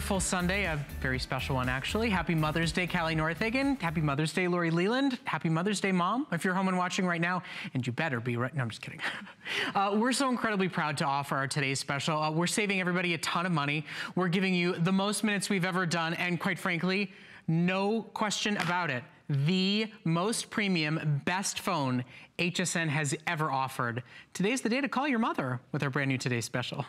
Full Sunday, a very special one actually. Happy Mother's Day, Callie Northagen. Happy Mother's Day, Lori Leland. Happy Mother's Day, Mom, if you're home and watching right now, and you better be right. No, I'm just kidding. Uh, we're so incredibly proud to offer our today's special. Uh, we're saving everybody a ton of money. We're giving you the most minutes we've ever done, and quite frankly, no question about it the most premium, best phone HSN has ever offered. Today's the day to call your mother with our brand new Today Special.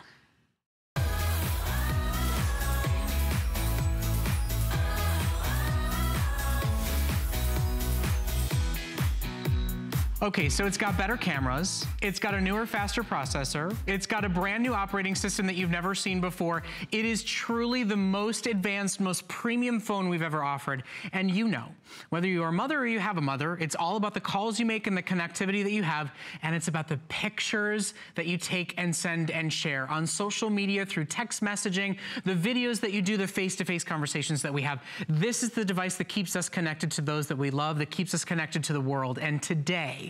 Okay, so it's got better cameras. It's got a newer, faster processor. It's got a brand new operating system that you've never seen before. It is truly the most advanced, most premium phone we've ever offered. And you know, whether you're a mother or you have a mother, it's all about the calls you make and the connectivity that you have. And it's about the pictures that you take and send and share on social media through text messaging, the videos that you do, the face-to-face -face conversations that we have. This is the device that keeps us connected to those that we love, that keeps us connected to the world. And today,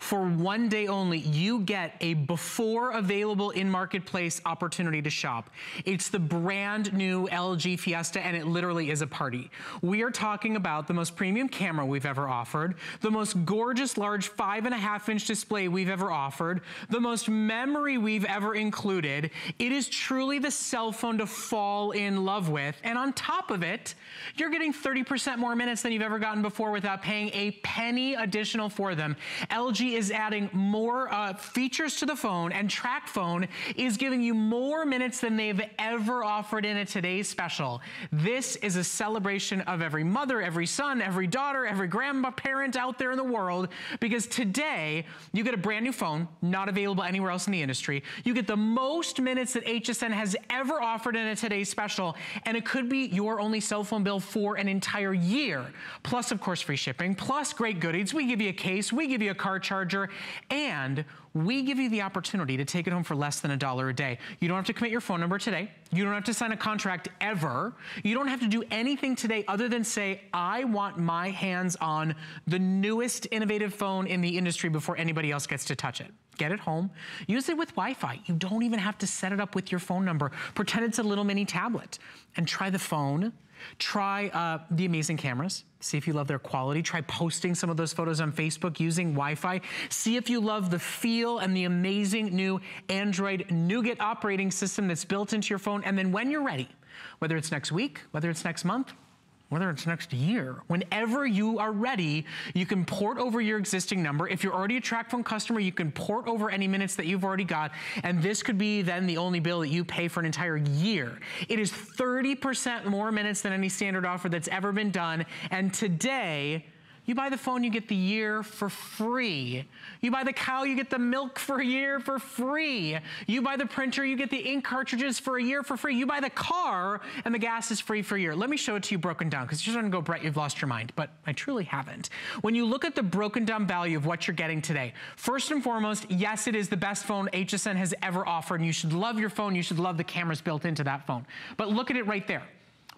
for one day only, you get a before available in marketplace opportunity to shop. It's the brand new LG Fiesta and it literally is a party. We are talking about the most premium camera we've ever offered, the most gorgeous large five and a half inch display we've ever offered, the most memory we've ever included. It is truly the cell phone to fall in love with. And on top of it, you're getting 30% more minutes than you've ever gotten before without paying a penny additional for them. LG is adding more uh, features to the phone and TracFone is giving you more minutes than they've ever offered in a today's special. This is a celebration of every mother, every son, every daughter, every grandparent out there in the world because today you get a brand new phone, not available anywhere else in the industry. You get the most minutes that HSN has ever offered in a today's special and it could be your only cell phone bill for an entire year. Plus, of course, free shipping, plus great goodies. We give you a case, we give you a car charger, and we give you the opportunity to take it home for less than a dollar a day. You don't have to commit your phone number today. You don't have to sign a contract ever. You don't have to do anything today other than say, I want my hands on the newest innovative phone in the industry before anybody else gets to touch it get it home, use it with Wi-Fi. You don't even have to set it up with your phone number. Pretend it's a little mini tablet and try the phone Try uh, the amazing cameras. See if you love their quality. Try posting some of those photos on Facebook using Wi-Fi. See if you love the feel and the amazing new Android Nougat operating system that's built into your phone. And then when you're ready, whether it's next week, whether it's next month, whether it's next year. Whenever you are ready, you can port over your existing number. If you're already a TracFone customer, you can port over any minutes that you've already got, and this could be then the only bill that you pay for an entire year. It is 30% more minutes than any standard offer that's ever been done, and today, you buy the phone, you get the year for free. You buy the cow, you get the milk for a year for free. You buy the printer, you get the ink cartridges for a year for free. You buy the car, and the gas is free for a year. Let me show it to you broken down, because you're starting to go, Brett, you've lost your mind, but I truly haven't. When you look at the broken down value of what you're getting today, first and foremost, yes, it is the best phone HSN has ever offered, and you should love your phone, you should love the cameras built into that phone. But look at it right there.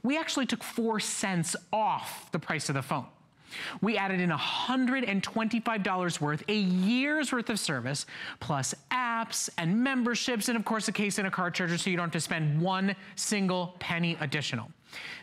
We actually took four cents off the price of the phone. We added in $125 worth, a year's worth of service, plus apps and memberships, and of course a case and a car charger so you don't have to spend one single penny additional.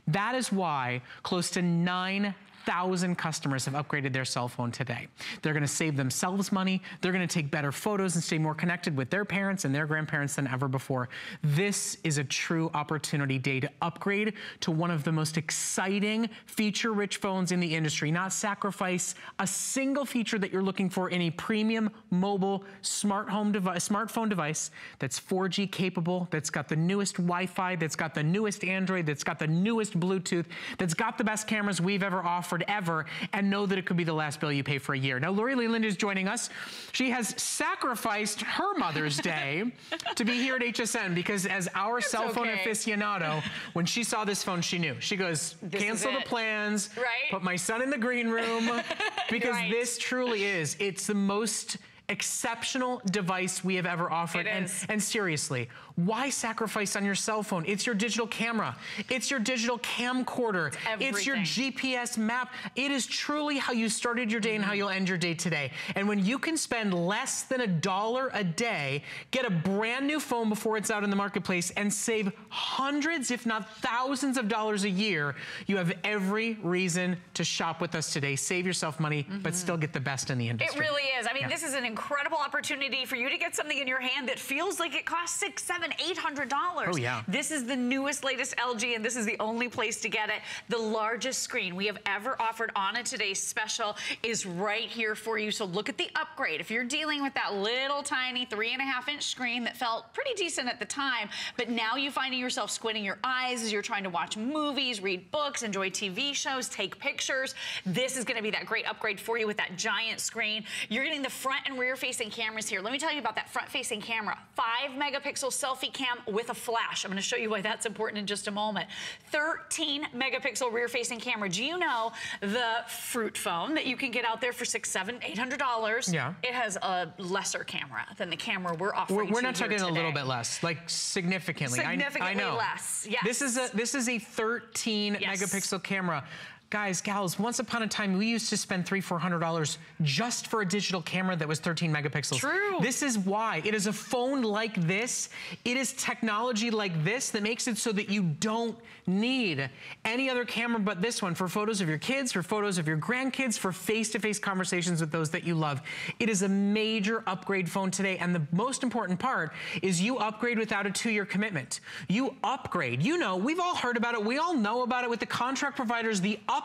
That is why close to 9 1,000 customers have upgraded their cell phone today. They're gonna save themselves money, they're gonna take better photos and stay more connected with their parents and their grandparents than ever before. This is a true opportunity day to upgrade to one of the most exciting feature-rich phones in the industry, not sacrifice a single feature that you're looking for in a premium mobile smart home device, smartphone device that's 4G capable, that's got the newest Wi-Fi, that's got the newest Android, that's got the newest Bluetooth, that's got the best cameras we've ever offered ever and know that it could be the last bill you pay for a year. Now, Lori Leland is joining us. She has sacrificed her Mother's Day to be here at HSN because as our it's cell phone okay. aficionado, when she saw this phone, she knew. She goes, this cancel the plans, right? put my son in the green room because right. this truly is. It's the most exceptional device we have ever offered. It and, is. and seriously, why sacrifice on your cell phone? It's your digital camera. It's your digital camcorder. It's, your. GPS map. It is truly how you started your day and how mm-hmm. you'll end your day today. And when you can spend less than a dollar a day, get a brand new phone before it's out in the marketplace and save hundreds, if not thousands of dollars a year, you have every reason to shop with us today. Save yourself money, but mm-hmm. still get the best in the industry. It really is. I mean, Yeah. this is an incredible opportunity for you to get something in your hand that feels like it costs six, seven, eight hundred dollars. Oh, yeah. This is the newest, latest LG, and this is the only place to get it. The largest screen we have ever offered on a today's special is right here for you. So look at the upgrade. If you're dealing with that little tiny three and a half inch screen that felt pretty decent at the time, but now you're finding yourself squinting your eyes as you're trying to watch movies, read books, enjoy TV shows, take pictures, this is gonna be that great upgrade for you with that giant screen. You're getting the front and rear facing cameras here. Let me tell you about that front facing camera. Five megapixel selfie cam with a flash. I'm gonna show you why that's important in just a moment. 13 megapixel rear facing camera. Do you know the fruit phone that you can get out there for six, seven, eight hundred dollars? Yeah. It has a lesser camera than the camera we're offering. We're, we're not talking a little bit less, like significantly. I- I, Significantly know. less, yes. This is a this is a 13 Yes. megapixel camera. Guys, gals, once upon a time, we used to spend three, four hundred dollars just for a digital camera that was 13 megapixels. True. This is why. It is a phone like this. It is technology like this that makes it so that you don't need any other camera but this one for photos of your kids, for photos of your grandkids, for face-to-face conversations with those that you love. It is a major upgrade phone today. And the most important part is you upgrade without a two-year commitment. You upgrade. You know, we've all heard about it. We all know about it with the contract providers. The upgrade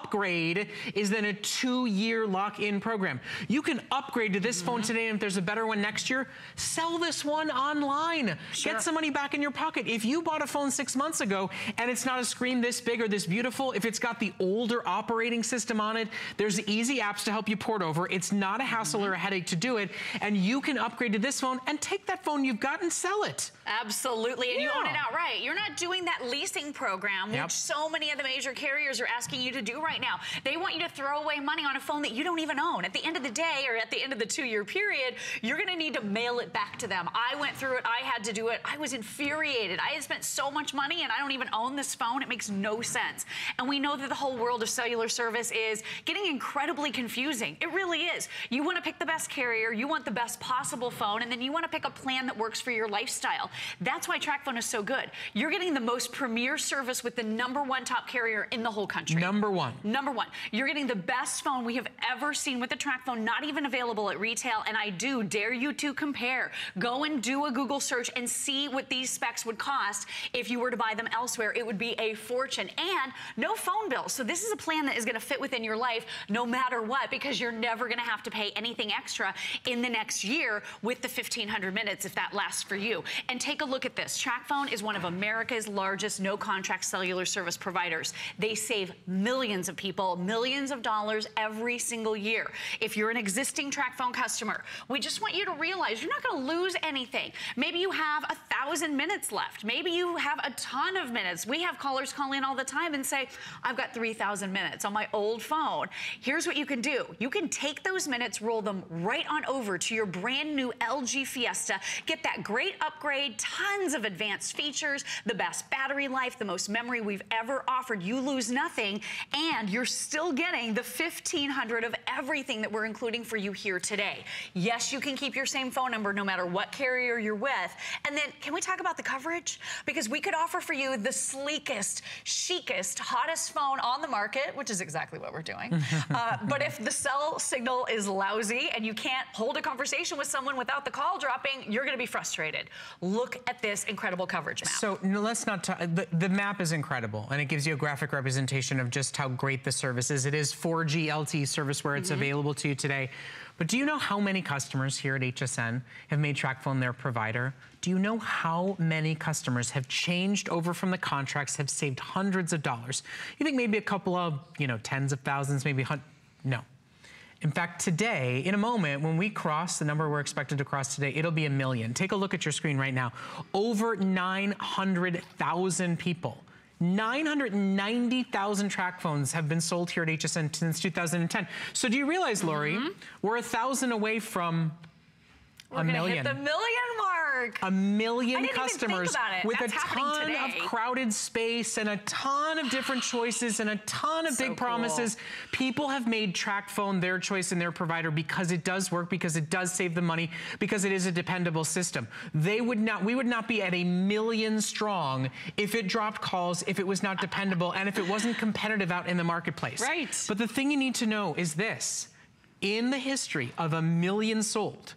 is then a two-year lock-in program. You can upgrade to this phone mm-hmm. today, and if there's a better one next year, sell this one online. Sure. Get some money back in your pocket. If you bought a phone six months ago and it's not a screen this big or this beautiful, if it's got the older operating system on it, there's easy apps to help you port over. It's not a hassle or mm-hmm. a headache to do it, and you can upgrade to this phone and take that phone you've got and sell it. Absolutely, and you own it Yeah. outright. You're not doing that leasing program, Yep. which so many of the major carriers are asking you to do right now. They want you to throw away money on a phone that you don't even own. At the end of the day, or at the end of the two-year period, you're gonna need to mail it back to them. I went through it, I had to do it. I was infuriated. I had spent so much money and I don't even own this phone. It makes no sense. And we know that the whole world of cellular service is getting incredibly confusing. It really is. You wanna pick the best carrier, you want the best possible phone, and then you wanna pick a plan that works for your lifestyle. That's why TracFone is so good. You're getting the most premier service with the number one top carrier in the whole country. Number one. Number one, you're getting the best phone we have ever seen with the TracFone, not even available at retail. And I do dare you to compare. Go and do a Google search and see what these specs would cost if you were to buy them elsewhere. It would be a fortune and no phone bill. So this is a plan that is going to fit within your life no matter what because you're never going to have to pay anything extra in the next year with the 1500 minutes if that lasts for you. And take a look at this. TracFone is one of America's largest no contract cellular service providers. They save millions of people millions of dollars every single year. If you're an existing TracFone customer, we just want you to realize you're not going to lose anything. Maybe you have a thousand minutes left. Maybe you have a ton of minutes. We have callers call in all the time and say, I've got 3,000 minutes on my old phone. Here's what you can do. You can take those minutes, roll them right on over to your brand new LG Fiesta, get that great upgrade, tons of advanced features, the best battery life, the most memory we've ever offered. You lose nothing, and you're still getting the 1500 of everything that we're including for you here today. Yes, you can keep your same phone number no matter what carrier you're with. And then can we talk about the coverage? Because we could offer for you the sleekest, chicest, hottest phone on the market, which is exactly what we're doing. uh, but if the cell signal is lousy and you can't hold a conversation with someone without the call dropping, you're gonna be frustrated. Look at this incredible coverage map. So no, let's not talk, the, the map is incredible and it gives you a graphic representation of just how great the service is. It is 4G LTE service where it's Mm-hmm. available to you today. But do you know how many customers here at HSN have made TrackPhone their provider? Do you know how many customers have changed over from the contracts, have saved hundreds of dollars? You think maybe a couple of, you know, tens of thousands, maybe no. In fact, today, in a moment, when we cross the number we're expected to cross today, it'll be a million. Take a look at your screen right now. Over 900,000 people. 990,000 TracFones have been sold here at HSN since 2010. So do you realize, Lori, mm-hmm. we're a thousand away from We're a million. Hit the million mark. A million customers with That's a ton of crowded space and a ton of different choices and a ton of so big promises. Cool. People have made TracFone their choice and their provider because it does work, because it does save them money, because it is a dependable system. They would not, we would not be at a million strong if it dropped calls, if it was not dependable, and if it wasn't competitive out in the marketplace. Right. But the thing you need to know is this. In the history of a million sold,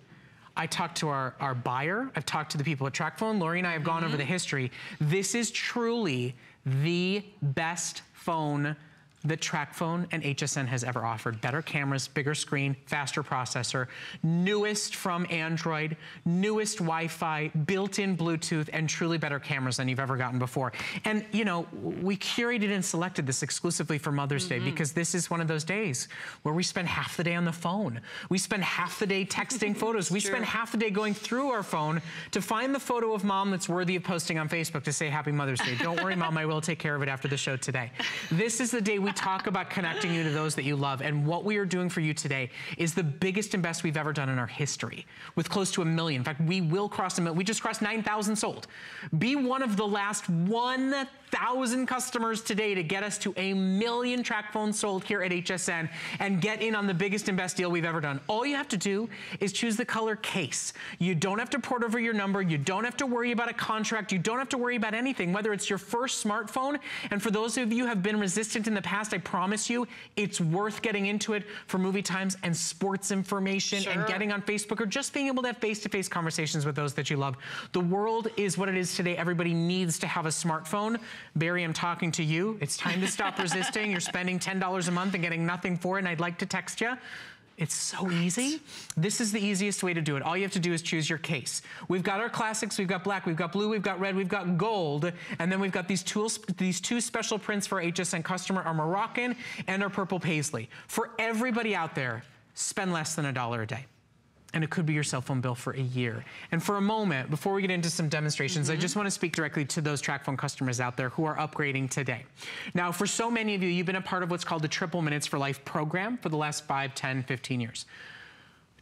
I talked to our, our buyer. I've talked to the people at TracFone. Lori and I have gone mm -hmm. over the history. This is truly the best phone that TracFone and HSN has ever offered. Better cameras, bigger screen, faster processor, newest from Android, newest Wi-Fi, built-in Bluetooth, and truly better cameras than you've ever gotten before. And, you know, we curated and selected this exclusively for Mother's mm -hmm. Day mm-hmm. because this is one of those days where we spend half the day on the phone. We spend half the day texting photos. We true. spend half the day going through our phone to find the photo of mom that's worthy of posting on Facebook to say Happy Mother's Day. Don't worry, mom, I will take care of it after the show today. This is the day we talk about connecting you to those that you love. And what we are doing for you today is the biggest and best we've ever done in our history with close to a million. In fact, we will cross a million. We just crossed 9,000 sold. Be one of the last 1,000 customers today to get us to a million TracFones sold here at HSN and get in on the biggest and best deal we've ever done. All you have to do is choose the color case. You don't have to port over your number. You don't have to worry about a contract. You don't have to worry about anything, whether it's your first smartphone. And for those of you who have been resistant in the past, I promise you, it's worth getting into it for movie times and sports information sure. and getting on Facebook or just being able to have face-to-face -face conversations with those that you love. The world is what it is today. Everybody needs to have a smartphone. Barry, I'm talking to you. It's time to stop resisting. You're spending $10 a month and getting nothing for it, and I'd like to text you. It's so easy. This is the easiest way to do it. All you have to do is choose your case. We've got our classics, we've got black, we've got blue, we've got red, we've got gold, and then we've got these, tools, these two special prints for HSN customer, our Moroccan and our purple paisley. For everybody out there, spend less than a dollar a day and it could be your cell phone bill for a year. And for a moment, before we get into some demonstrations, mm -hmm. I mm-hmm. just want to speak directly to those TracFone customers out there who are upgrading today. Now, for so many of you, you've been a part of what's called the Triple Minutes for Life program for the last 5, 10, 15 years.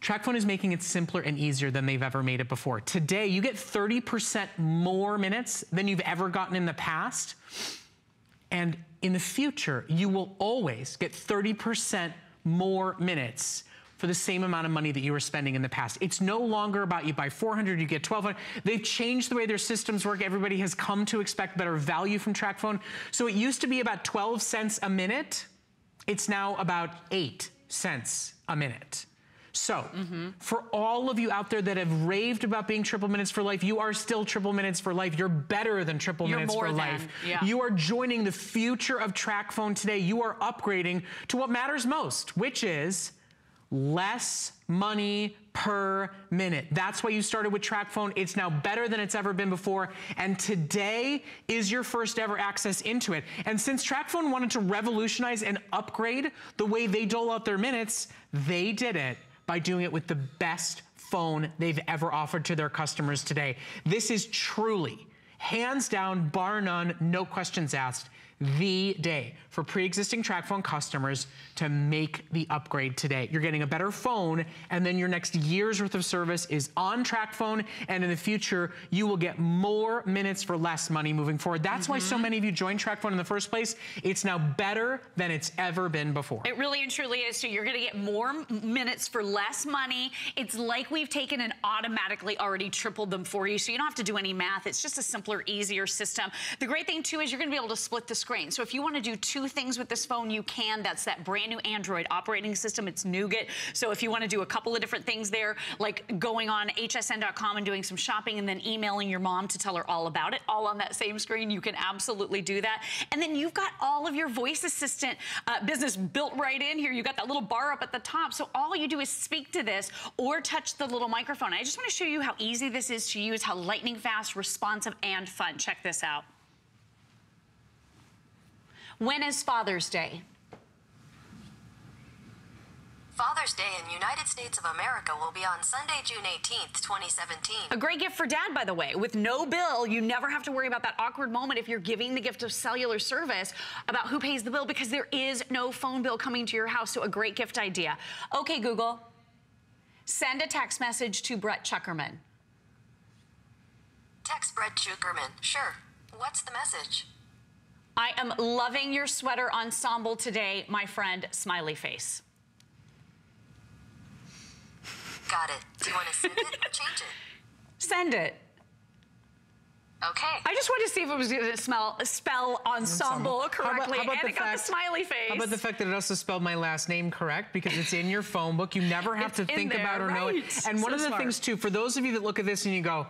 TracFone is making it simpler and easier than they've ever made it before. Today, you get 30% more minutes than you've ever gotten in the past. And in the future, you will always get 30% more minutes for the same amount of money that you were spending in the past. It's no longer about you buy 400, you get 1200. They've changed the way their systems work. Everybody has come to expect better value from TracFone. So it used to be about 12 cents a minute. It's now about eight cents a minute. So, mm -hmm. for all of you out there that have raved about being triple minutes for life, you are still triple minutes for life. You're better than triple You're minutes for than, life. Yeah. You are joining the future of TracFone today. You are upgrading to what matters most, which is less money per minute. That's why you started with TracFone. It's now better than it's ever been before. And today is your first ever access into it. And since TracFone wanted to revolutionize and upgrade the way they dole out their minutes, they did it by doing it with the best phone they've ever offered to their customers today. This is truly, hands down, bar none, no questions asked, the day for pre-existing TracFone customers to make the upgrade today. You're getting a better phone, and then your next year's worth of service is on TracFone, and in the future, you will get more minutes for less money moving forward. That's mm -hmm. why so mm-hmm. many of you joined TracFone in the first place. It's now better than it's ever been before. It really and truly is. So you're gonna get more minutes for less money. It's like we've taken and automatically already tripled them for you, so you don't have to do any math. It's just a simpler, easier system. The great thing, too, is you're gonna be able to split the screen. So if you wanna do two things with this phone, you can. That's that brand new Android operating system. It's Nougat. So if you want to do a couple of different things there, like going on hsn.com and doing some shopping and then emailing your mom to tell her all about it, all on that same screen, you can absolutely do that. And then you've got all of your voice assistant uh, business built right in here. You've got that little bar up at the top. So all you do is speak to this or touch the little microphone. I just want to show you how easy this is to use, how lightning fast, responsive, and fun. Check this out. When is Father's Day? Father's Day in United States of America will be on Sunday, June 18th, 2017. A great gift for dad, by the way. With no bill, you never have to worry about that awkward moment if you're giving the gift of cellular service about who pays the bill because there is no phone bill coming to your house. So a great gift idea. Okay, Google, Send a text message to Brett Chukerman. Text Brett Chukerman. Sure. What's the message? I am loving your sweater ensemble today, my friend, smiley face. Got it. Do you want to send it or change it? Send it. Okay. I just wanted to see if it was going to smell spell ensemble How about- correctly, how about and the it got the fact- smiley face. How about the fact that it also spelled my last name correct because it's in your phone book. You never have It's to think there, about or know it. right. And one of the smart. things too, for those of you that look at this and you go,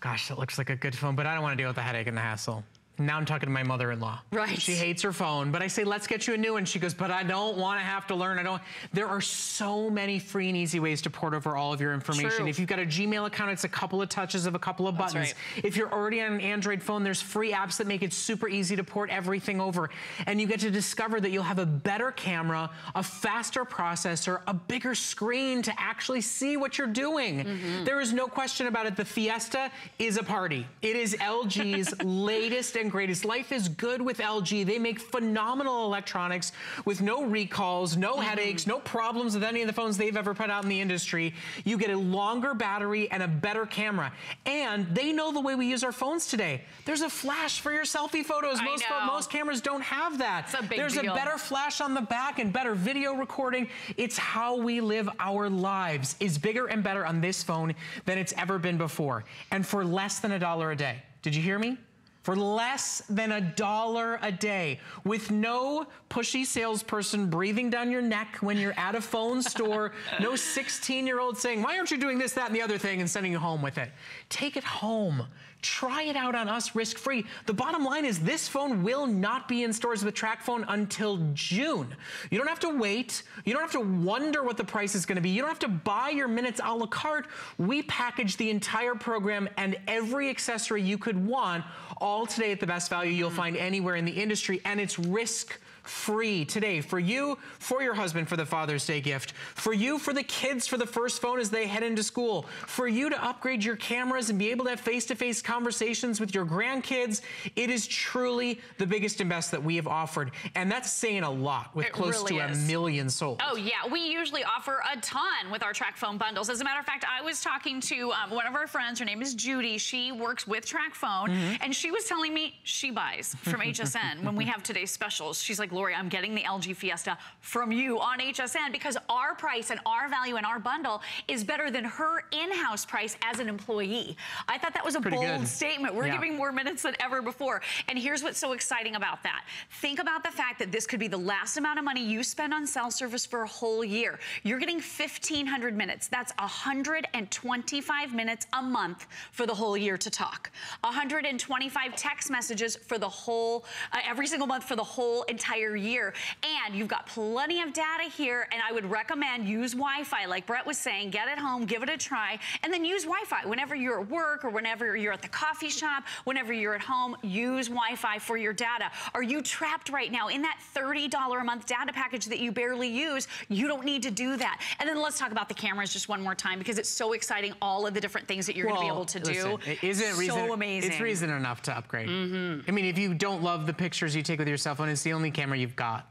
gosh, that looks like a good phone, but I don't want to deal with the headache and the hassle. Now I'm talking to my mother-in-law. Right. She hates her phone, but I say, let's get you a new one. She goes, but I don't want to have to learn. I don't. There are so many free and easy ways to port over all of your information. True. If you've got a Gmail account, it's a couple of touches of a couple of buttons. right. If you're already on an Android phone, there's free apps that make it super easy to port everything over. And you get to discover that you'll have a better camera, a faster processor, a bigger screen to actually see what you're doing. Mm-hmm. There is no question about it. The Fiesta is a party. It is LG's latest and greatest. Life is good with LG. They make phenomenal electronics with no recalls, no Mm-hmm. headaches, no problems with any of the phones they've ever put out in the industry. You get a longer battery and a better camera. And they know the way we use our phones today. There's a flash for your selfie photos. I Most, know. most cameras don't have that. It's a big There's deal. a better flash on the back and better video recording. It's how we live our lives is bigger and better on this phone than it's ever been before. And for less than a dollar a day. Did you hear me? For less than a dollar a day, with no pushy salesperson breathing down your neck when you're at a phone store, no 16 year old saying, Why aren't you doing this, that, and the other thing, and sending you home with it. Take it home. Try it out on us risk free. The bottom line is this phone will not be in stores with TracFone until June. You don't have to wait. You don't have to wonder what the price is going to be. You don't have to buy your minutes a la carte. We package the entire program and every accessory you could want all today at the best value you'll mm. find anywhere in the industry, and it's risk free today for you, for your husband for the Father's Day gift, for you, for the kids for the first phone as they head into school, for you to upgrade your cameras and be able to have face-to-face conversations with your grandkids. It is truly the biggest and best that we have offered. And that's saying a lot with It close really to a million sold. Oh yeah, we usually offer a ton with our TracFone bundles. As a matter of fact, I was talking to um, one of our friends. Her name is Judy. She works with TracFone, Mm-hmm. and she was telling me she buys from HSN when we have today's specials. She's like, Lori, I'm getting the LG Fiesta from you on HSN because our price and our value and our bundle is better than her in-house price as an employee. I thought that was a Pretty bold good. statement. We're Yeah. giving more minutes than ever before. And here's what's so exciting about that. Think about the fact that this could be the last amount of money you spend on cell service for a whole year. You're getting 1,500 minutes. That's 125 minutes a month for the whole year to talk. 125 text messages for the whole, uh, every single month for the whole entire year. And you've got plenty of data here. And I would recommend use Wi-Fi, like Brett was saying, get it home, give it a try, and then use Wi-Fi whenever you're at work or whenever you're at the coffee shop, whenever you're at home, use Wi-Fi for your data. Are you trapped right now in that $30 a month data package that you barely use? You don't need to do that. And then let's talk about the cameras just one more time because it's so exciting, all of the different things that you're gonna be able to listen, do. it isn't so reason, amazing. It's reason enough to upgrade. Mm-hmm. I mean, if you don't love the pictures you take with your cell phone, it's the only camera you've got.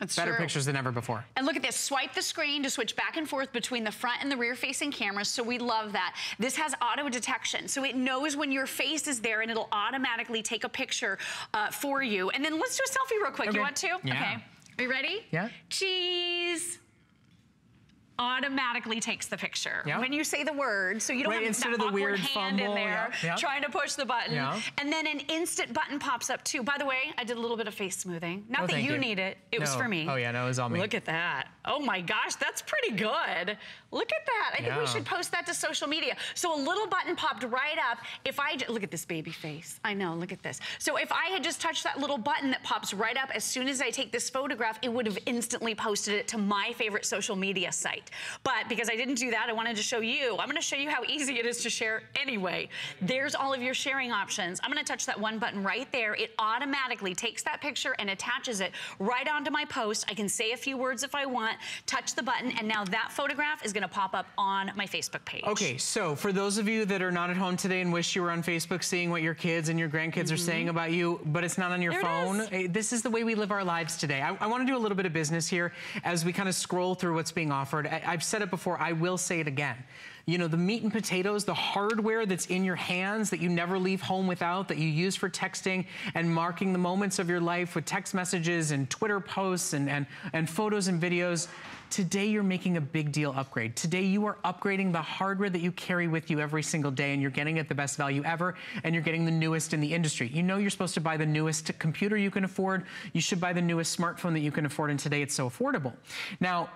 That's Better true. pictures than ever before. And look at this, swipe the screen to switch back and forth between the front and the rear facing cameras, so we love that. This has auto detection, so it knows when your face is there and it'll automatically take a picture uh, for you. And then let's do a selfie real quick. Okay. You want to? Yeah. Okay. Are you ready? Yeah. Cheese. Automatically takes the picture Yeah. when you say the word, so you don't Right, have instead that of the awkward weird hand in there yeah, yeah. trying to push the button. And then an instant button pops up too. By the way, I did a little bit of face smoothing. Not Oh, that you, you. need it; it was for me. Oh, yeah, no, it was all me. Look at that. Oh my gosh, that's pretty good. Look at that. I think we should post that to social media. So a little button popped right up. If I look at this baby face. I know, look at this. So if I had just touched that little button that pops right up as soon as I take this photograph, it would have instantly posted it to my favorite social media site. But because I didn't do that, I wanted to show you. I'm gonna show you how easy it is to share anyway. There's all of your sharing options. I'm gonna touch that one button right there. It automatically takes that picture and attaches it right onto my post. I can say a few words if I want, touch the button, and now that photograph is gonna pop up on my Facebook page. Okay, so for those of you that are not at home today and wish you were on Facebook seeing what your kids and your grandkids are saying about you, but it's not on your There phone, eh, this is the way we live our lives today. I, I want to do a little bit of business here as we kind of scroll through what's being offered. I've said it before, I will say it again. You know, the meat and potatoes, the hardware that's in your hands that you never leave home without, that you use for texting and marking the moments of your life with text messages and Twitter posts and, and, and photos and videos, Today, you're making a big deal upgrade. Today, you are upgrading the hardware that you carry with you every single day, and you're getting it the best value ever, and you're getting the newest in the industry. You know you're supposed to buy the newest computer you can afford. You should buy the newest smartphone that you can afford, and today it's so affordable. Now,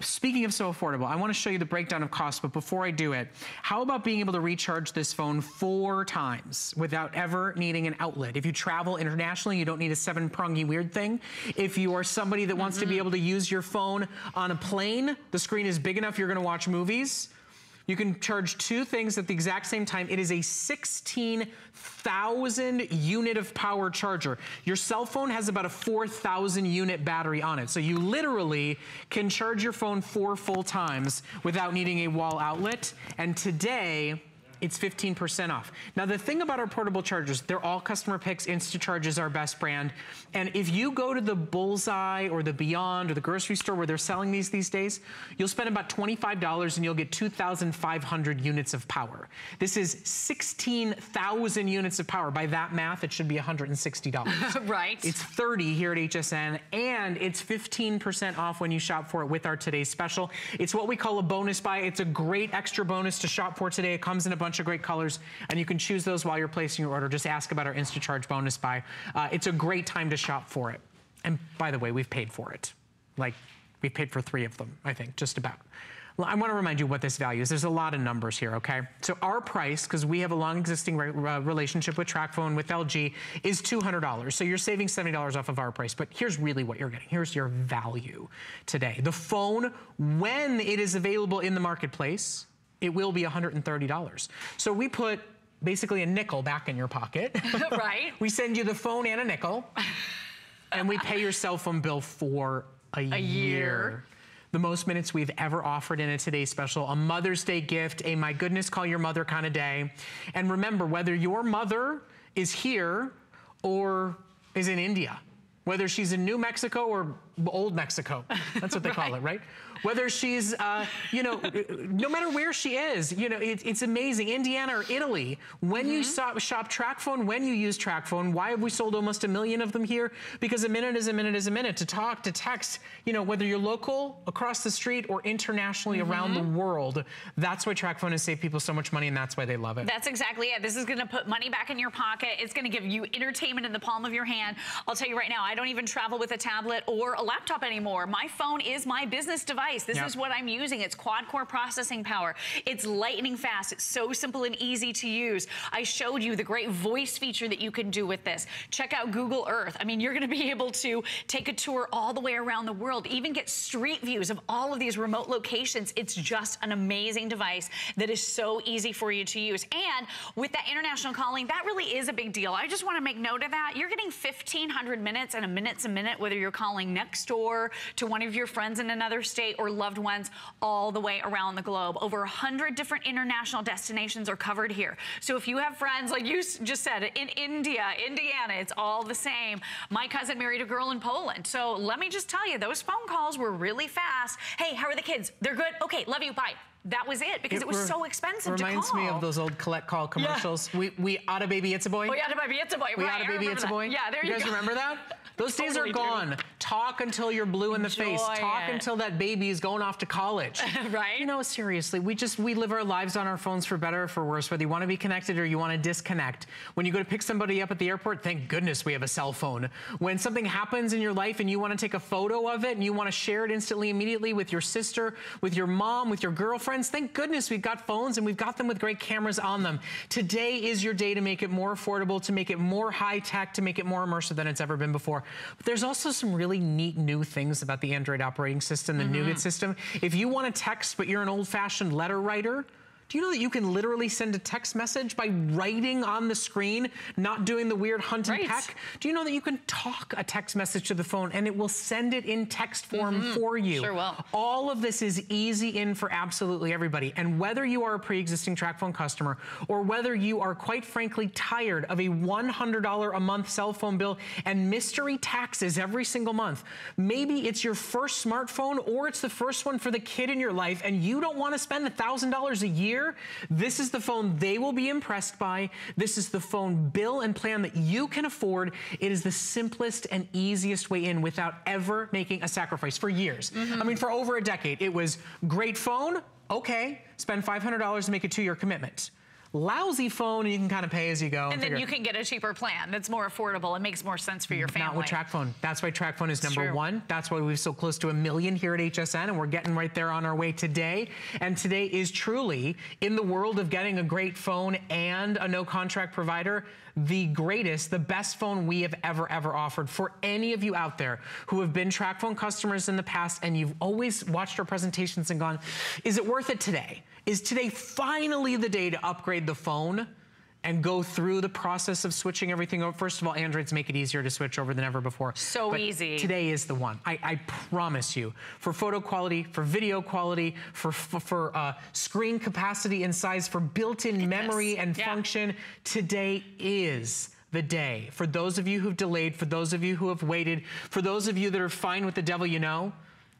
Speaking of so affordable, I want to show you the breakdown of cost, but before I do it, how about being able to recharge this phone four times without ever needing an outlet? If you travel internationally, you don't need a seven prongy weird thing. If you are somebody that wants mm -hmm. to be mm-hmm. able to use your phone on a plane, the screen is big enough, you're going to watch movies. You can charge two things at the exact same time. It is a 16,000 unit of power charger. Your cell phone has about a 4,000 unit battery on it. So you literally can charge your phone four full times without needing a wall outlet. And today, it's 15% off. Now the thing about our portable chargers, they're all customer picks. Instacharge is our best brand. And if you go to the Bullseye or the Beyond or the grocery store where they're selling these these days, you'll spend about $25 and you'll get 2,500 units of power. This is 16,000 units of power. By that math, it should be $160. right. It's 30 here at HSN and it's 15% off when you shop for it with our today's special. It's what we call a bonus buy. It's a great extra bonus to shop for today. It comes in a bunch of great colors, and you can choose those while you're placing your order. Just ask about our Instacharge bonus buy. Uh, it's a great time to shop for it. And by the way, we've paid for it. Like, we've paid for three of them, I think, just about. I want to remind you what this value is. There's a lot of numbers here, okay? So our price, because we have a long existing re uh, relationship with TracFone, with LG, is $200. So you're saving $70 off of our price. But here's really what you're getting. Here's your value today. The phone, when it is available in the marketplace, it will be $130. So we put basically a nickel back in your pocket. right. we send you the phone and a nickel, and we pay your cell phone bill for a, a year. year. The most minutes we've ever offered in a Today Special, a Mother's Day gift, a my goodness, call your mother kind of day. And remember, whether your mother is here or is in India, whether she's in New Mexico or old Mexico, that's what they right. call it, right? Whether she's, uh, you know, no matter where she is, you know, it, it's amazing. Indiana or Italy, when mm -hmm. you mm-hmm. shop, TracFone, when you use TracFone, why have we sold almost a million of them here? Because a minute is a minute is a minute. To talk, to text, you know, whether you're local, across the street, or internationally mm -hmm. around the world, that's why TracFone has saved people so much money and that's why they love it. That's exactly it. This is gonna put money back in your pocket. It's gonna give you entertainment in the palm of your hand. I'll tell you right now, I don't even travel with a tablet or a laptop anymore. My phone is my business device device. This yep. is what I'm using. It's quad core processing power. It's lightning fast. It's so simple and easy to use. I showed you the great voice feature that you can do with this. Check out Google Earth. I mean, you're gonna be able to take a tour all the way around the world, even get street views of all of these remote locations. It's just an amazing device that is so easy for you to use. And with that international calling, that really is a big deal. I just wanna make note of that. You're getting 1,500 minutes and a minute's a minute, whether you're calling next door to one of your friends in another state or loved ones all the way around the globe. Over 100 different international destinations are covered here. So if you have friends, like you just said, in India, Indiana, it's all the same. My cousin married a girl in Poland. So let me just tell you, those phone calls were really fast. Hey, how are the kids? They're good? Okay, love you, bye that was it because it, it was so expensive reminds me of those old collect call commercials. Yeah. We we ought a baby, it's a boy. We ought a baby, it's a boy. We right, ought a baby, it's that. a boy. Yeah, there you, you guys go. remember that? Those days are gone. Talk until you're blue in the Enjoy face. Talk it. until that baby is going off to college. right? You know, seriously, we just, we live our lives on our phones for better or for worse, whether you want to be connected or you want to disconnect. When you go to pick somebody up at the airport, thank goodness we have a cell phone. When something happens in your life and you want to take a photo of it and you want to share it instantly, immediately with your sister, with your mom, with your girlfriends, thank goodness we've got phones and we've got them with great cameras on them. Today is your day to make it more affordable, to make it more high tech, to make it more immersive than it's ever been before. But there's also some really neat new things about the Android operating system, the mm -hmm. Nougat system. If you want to text, but you're an old-fashioned letter writer, do you know that you can literally send a text message by writing on the screen, not doing the weird hunt and Right. peck? Do you know that you can talk a text message to the phone and it will send it in text form mm-hmm. for you? Sure will. All of this is easy in for absolutely everybody. And whether you are a pre-existing TracFone customer or whether you are quite frankly tired of a $100 a month cell phone bill and mystery taxes every single month, maybe it's your first smartphone or it's the first one for the kid in your life and you don't want to spend $1,000 a year, this is the phone they will be impressed by. This is the phone bill and plan that you can afford. It is the simplest and easiest way in without ever making a sacrifice for years. Mm-hmm. I mean, for over a decade, it was great phone, okay, spend $500 to make a two-year commitment. Lousy phone, and you can kind of pay as you go. And then you can get a cheaper plan that's more affordable and makes more sense for your family. Not with TracFone. That's why TracFone is number one. That's why we're so close to a million here at HSN, and we're getting right there on our way today. And today is truly, in the world of getting a great phone and a no contract provider, the greatest, the best phone we have ever, ever offered. For any of you out there who have been TracFone customers in the past and you've always watched our presentations and gone, is it worth it today? Is today finally the day to upgrade the phone? And go through the process of switching everything over. First of all, Androids make it easier to switch over than ever before. So But easy. Today is the one. I, I promise you. For photo quality, for video quality, for for, for, uh, screen capacity and size, for built-in memory and Yeah. function, today is the day. For those of you who've delayed, for those of you who have waited, for those of you that are fine with the devil you know,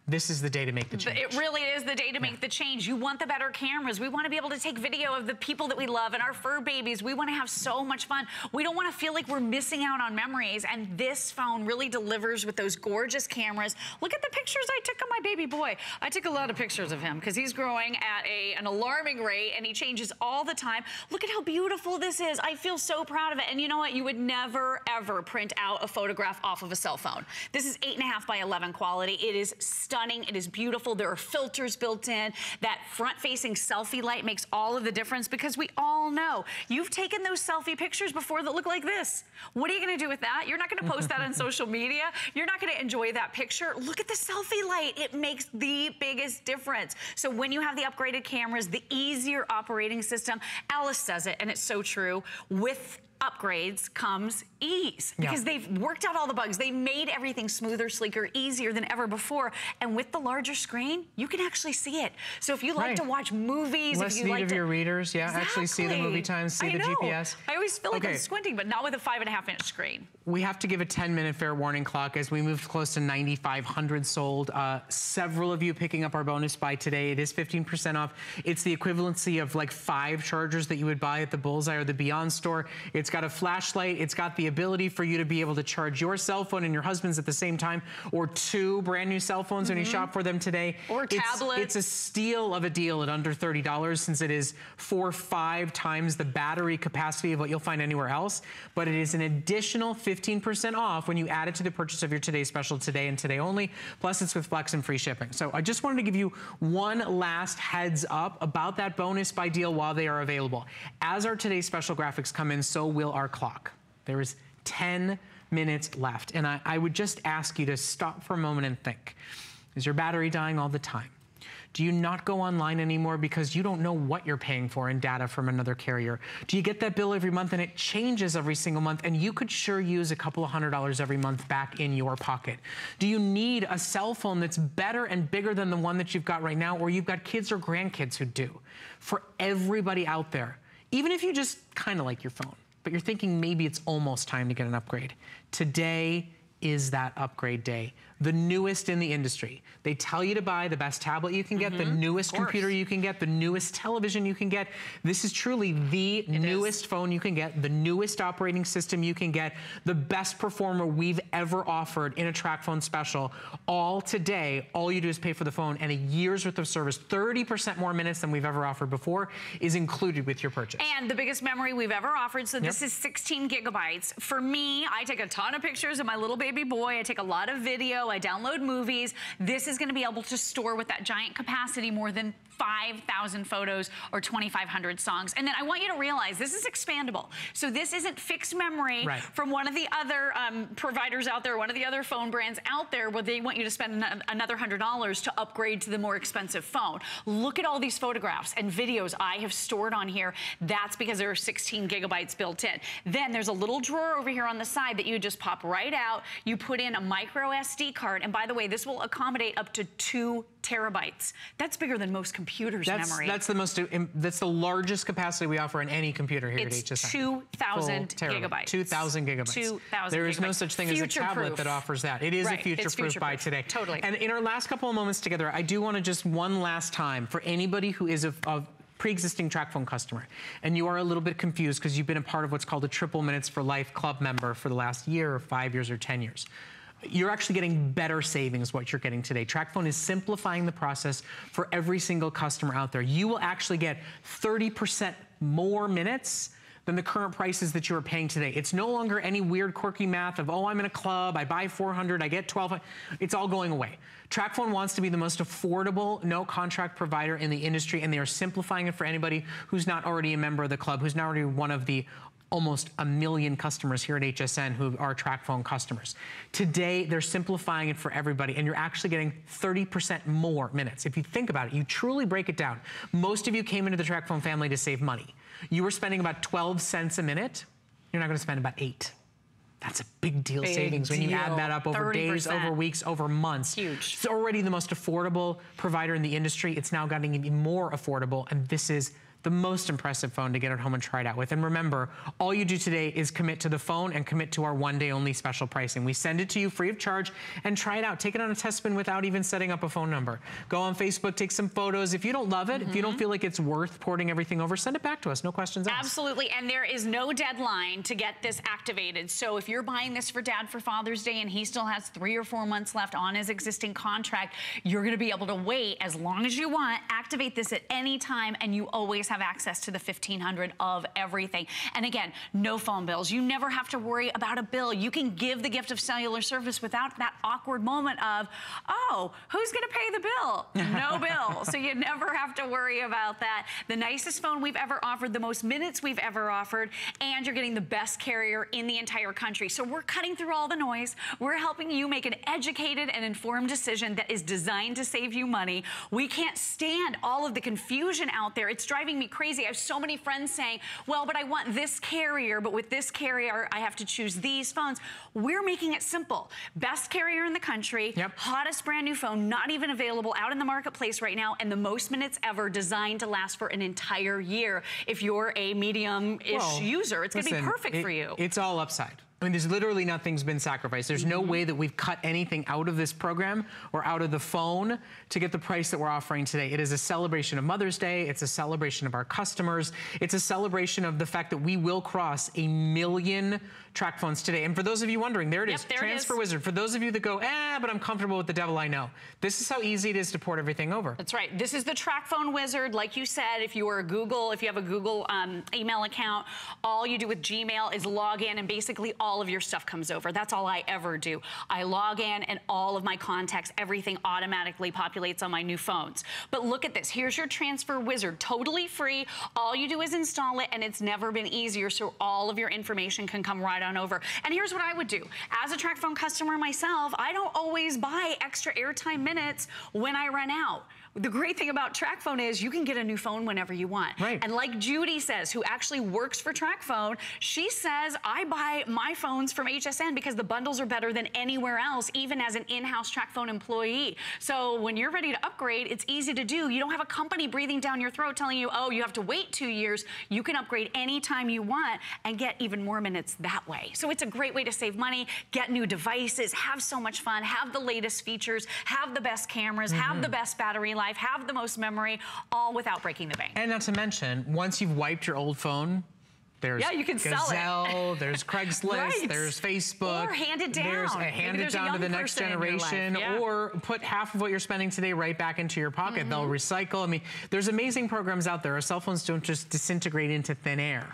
this is the day to make the change. It really is the day to make the change. You want the better cameras. We want to be able to take video of the people that we love and our fur babies. We want to have so much fun. We don't want to feel like we're missing out on memories. And this phone really delivers with those gorgeous cameras. Look at the pictures I took of my baby boy. I took a lot of pictures of him because he's growing at a, an alarming rate and he changes all the time. Look at how beautiful this is. I feel so proud of it. And you know what? You would never, ever print out a photograph off of a cell phone. This is eight and a half by 11 quality. It is stunning. It is beautiful. There are filters built in. That front-facing selfie light makes all of the difference because we all know you've taken those selfie pictures before that look like this. What are you going to do with that? You're not going to post that on social media. You're not going to enjoy that picture. Look at the selfie light. It makes the biggest difference. So when you have the upgraded cameras, the easier operating system, Alice says it, and it's so true, with upgrades comes ease Yeah. because they've worked out all the bugs. They made everything smoother, sleeker, easier than ever before. And with the larger screen, you can actually see it. So if you like Right. to watch movies, Less if you need like of to your readers, yeah. Actually see the movie times, see I the know. GPS. I always feel like Okay. I'm squinting, but not with a five and a half inch screen. We have to give a 10 minute fair warning clock as we move close to 9,500 sold. Uh, several of you picking up our bonus buy today. It is 15% off. It's the equivalency of like five chargers that you would buy at the Bullseye or the Beyond store. It's got a flashlight. It's got the ability for you to be able to charge your cell phone and your husband's at the same time or two brand new cell phones when you shop for them today. Mm-hmm. Or It's- tablets. It's a steal of a deal at under $30 since it is four, five times the battery capacity of what you'll find anywhere else. But it is an additional 15% off when you add it to the purchase of your Today Special today and today only. Plus it's with Flex and free shipping. So I just wanted to give you one last heads up about that bonus buy deal while they are available. As our Today Special graphics come in, so will our clock. There is 10 minutes left. And I, I would just ask you to stop for a moment and think. Is your battery dying all the time? Do you not go online anymore because you don't know what you're paying for in data from another carrier? Do you get that bill every month and it changes every single month and you could sure use a couple of hundred dollars every month back in your pocket? Do you need a cell phone that's better and bigger than the one that you've got right now or you've got kids or grandkids who do? For everybody out there, even if you just kind of like your phone, but you're thinking maybe it's almost time to get an upgrade, today is that upgrade day. The newest in the industry. They tell you to buy the best tablet you can get, the mm-hmm. newest computer you can get, the newest television you can get. This is truly the newest phone you can get, the newest operating system you can get, the best performer we've ever offered in a TracFone special. All today, all you do is pay for the phone and a year's worth of service, 30% more minutes than we've ever offered before, is included with your purchase. And the biggest memory we've ever offered. So this is 16 gigabytes. For me, I take a ton of pictures of my little baby boy. I take a lot of video. I download movies. This is going to be able to store with that giant capacity more than 5,000 photos or 2,500 songs. And then I want you to realize this is expandable. So this isn't fixed memory right. from one of the other um, providers out there, one of the other phone brands out there where they want you to spend another $100 to upgrade to the more expensive phone. Look at all these photographs and videos I have stored on here. That's because there are 16 gigabytes built in. Then there's a little drawer over here on the side that you just pop right out. You put in a micro SD card. And by the way, this will accommodate up to two terabytes. That's bigger than most computers' that's, memory. That's the most, that's the largest capacity we offer on any computer here it's at HSN. 2,000 gigabytes. 2,000 gigabytes. 2,000 There is no such thing as a tablet proof. that offers that. It is right. a future-proof future by today. Totally. And in our last couple of moments together, I do want to just one last time for anybody who is a, a pre-existing TracFone customer and you are a little bit confused because you've been a part of what's called a triple minutes for life club member for the last year or five years or 10 years you're actually getting better savings what you're getting today. TracFone is simplifying the process for every single customer out there. You will actually get 30% more minutes than the current prices that you are paying today. It's no longer any weird quirky math of, oh, I'm in a club, I buy 400, I get 12. It's all going away. TracFone wants to be the most affordable, no contract provider in the industry, and they are simplifying it for anybody who's not already a member of the club, who's not already one of the almost a million customers here at HSN who are TracFone customers. Today, they're simplifying it for everybody, and you're actually getting 30% more minutes. If you think about it, you truly break it down. Most of you came into the TracFone family to save money. You were spending about 12 cents a minute. You're not gonna spend about eight. That's a big deal big savings when you add that up over 30%. days, over weeks, over months. Huge. It's already the most affordable provider in the industry. It's now getting even more affordable, and this is the most impressive phone to get at home and try it out with. And remember, all you do today is commit to the phone and commit to our one day only special pricing. We send it to you free of charge and try it out. Take it on a test spin without even setting up a phone number. Go on Facebook, take some photos. If you don't love it, mm -hmm. if you don't mm-hmm. feel like it's worth porting everything over, send it back to us. No questions asked. Absolutely. And there is no deadline to get this activated. So if you're buying this for dad for Father's Day and he still has three or four months left on his existing contract, you're going to be able to wait as long as you want, activate this at any time, and you always have access to the 1500 of everything. And again, no phone bills. You never have to worry about a bill. You can give the gift of cellular service without that awkward moment of, oh, who's gonna pay the bill? No bill. So you never have to worry about that. The nicest phone we've ever offered, the most minutes we've ever offered, and you're getting the best carrier in the entire country. So we're cutting through all the noise. We're helping you make an educated and informed decision that is designed to save you money. We can't stand all of the confusion out there. It's driving me crazy. I have so many friends saying, well, but I want this carrier, but with this carrier, I have to choose these phones. We're making it simple. Best carrier in the country, yep. hottest brand new phone, not even available out in the marketplace right now, and the most minutes ever designed to last for an entire year. If you're a medium-ish well, user, it's gonna be perfect it, for you. It's all upside. I mean, there's literally nothing's been sacrificed. There's no mm -hmm. way that we've cut anything out of this program or out of the phone to get the price that we're offering today. It is a celebration of Mother's Day. It's a celebration of our customers. It's a celebration of the fact that we will cross a million TracFones today. And for those of you wondering, there it yep, is, there Transfer it is. Wizard. For those of you that go, eh, but I'm comfortable with the devil I know. This is how easy it is to port everything over. That's right. This is the TracFone Wizard. Like you said, if you are a Google, if you have a Google um, email account, all you do with Gmail is log in and basically all of your stuff comes over. That's all I ever do. I log in and all of my contacts, everything automatically populates on my new phones. But look at this. Here's your Transfer Wizard. Totally free. All you do is install it and it's never been easier so all of your information can come right on over. And here's what I would do. As a TracFone customer myself, I don't always buy extra airtime minutes when I run out. The great thing about TracFone is you can get a new phone whenever you want. Right. And like Judy says, who actually works for TracFone, she says, I buy my phones from HSN because the bundles are better than anywhere else, even as an in-house TracFone employee. So when you're ready to upgrade, it's easy to do. You don't have a company breathing down your throat telling you, oh, you have to wait two years. You can upgrade anytime you want and get even more minutes that way. So it's a great way to save money, get new devices, have so much fun, have the latest features, have the best cameras, mm -hmm. have the best battery life life, have the most memory, all without breaking the bank. And not to mention, once you've wiped your old phone, there's yeah, you can Gazelle, sell it. there's Craigslist, right. there's Facebook. Or hand it down. There's a hand it down to the next generation. Yeah. Or put half of what you're spending today right back into your pocket. Mm -hmm. They'll recycle. I mean, there's amazing programs out there. Our cell phones don't just disintegrate into thin air.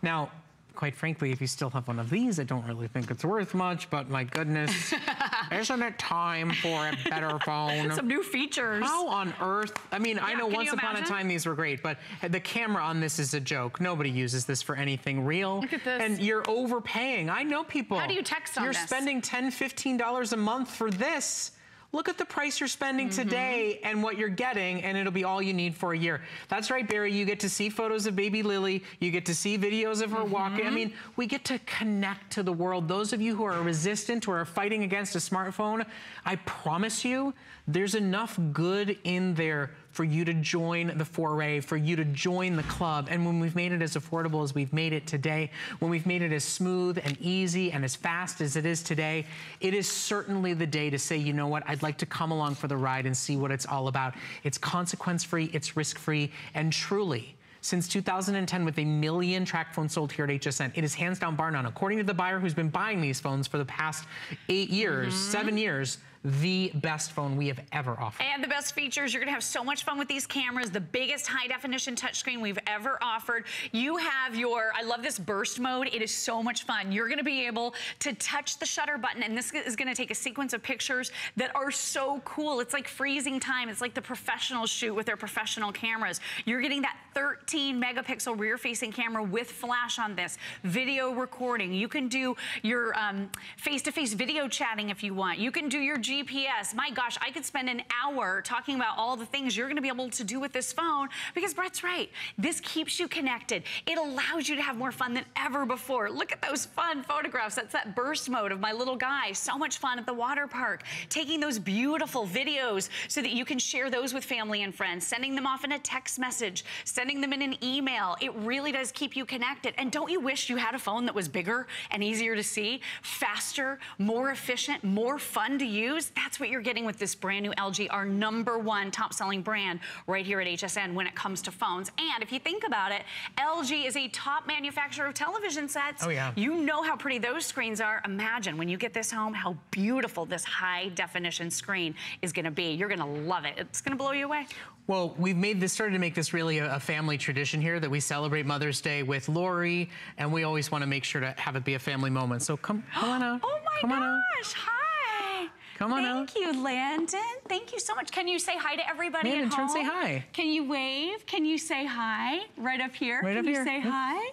Now, quite frankly, if you still have one of these, I don't really think it's worth much, but my goodness, isn't it time for a better phone? Some new features. How on earth? I mean, I know once upon a time these were great, but the camera on this is a joke. Nobody uses this for anything real. Look at this. And you're overpaying. I know people. How do you text on You're this? spending $10, $15 a month for this. Look at the price you're spending Mm-hmm. today and what you're getting, and it'll be all you need for a year. That's right, Barry. You get to see photos of baby Lily. You get to see videos of her walking. Mm-hmm. I mean, we get to connect to the world. Those of you who are resistant or are fighting against a smartphone, I promise you, there's enough good in there for you to join the foray, for you to join the club. And when we've made it as affordable as we've made it today, when we've made it as smooth and easy and as fast as it is today, it is certainly the day to say, you know what, I'd like to come along for the ride and see what it's all about. It's consequence-free, it's risk-free, and truly, since 2010, with a million TracFones sold here at HSN, it is hands down bar none. According to the buyer who's been buying these phones for the past eight years, mm-hmm. seven years, the best phone we have ever offered. And the best features, you're gonna have so much fun with these cameras, the biggest high definition touchscreen we've ever offered. You have your, I love this burst mode. It is so much fun. You're gonna be able to touch the shutter button and this is gonna take a sequence of pictures that are so cool. It's like freezing time. It's like the professionals shoot with their professional cameras. You're getting that 13 megapixel rear facing camera with flash on this, video recording. You can do your um, face-to-face video chatting if you want. You can do your GPS. My gosh, I could spend an hour talking about all the things you're gonna be able to do with this phone because Brett's right. This keeps you connected. It allows you to have more fun than ever before. Look at those fun photographs. That's that burst mode of my little guy. So much fun at the water park. Taking those beautiful videos so that you can share those with family and friends, sending them off in a text message, sending them in an email. It really does keep you connected. And don't you wish you had a phone that was bigger and easier to see, faster, more efficient, more fun to use? That's what you're getting with this brand new LG, our number one top selling brand right here at HSN when it comes to phones. And if you think about it, LG is a top manufacturer of television sets. Oh, yeah. You know how pretty those screens are. Imagine when you get this home, how beautiful this high definition screen is gonna be. You're gonna love it. It's gonna blow you away. Well, we've made this, started to make this really a, a family tradition here that we celebrate Mother's Day with Lori, and we always want to make sure to have it be a family moment. So come, come on out. Oh my come gosh, hi. Come on Thank you, Landon. Thank you so much. Can you say hi to everybody Landon, at turn, say hi. Can you wave? Can you say hi? Right up here. Right Can up you here. say Yep. hi?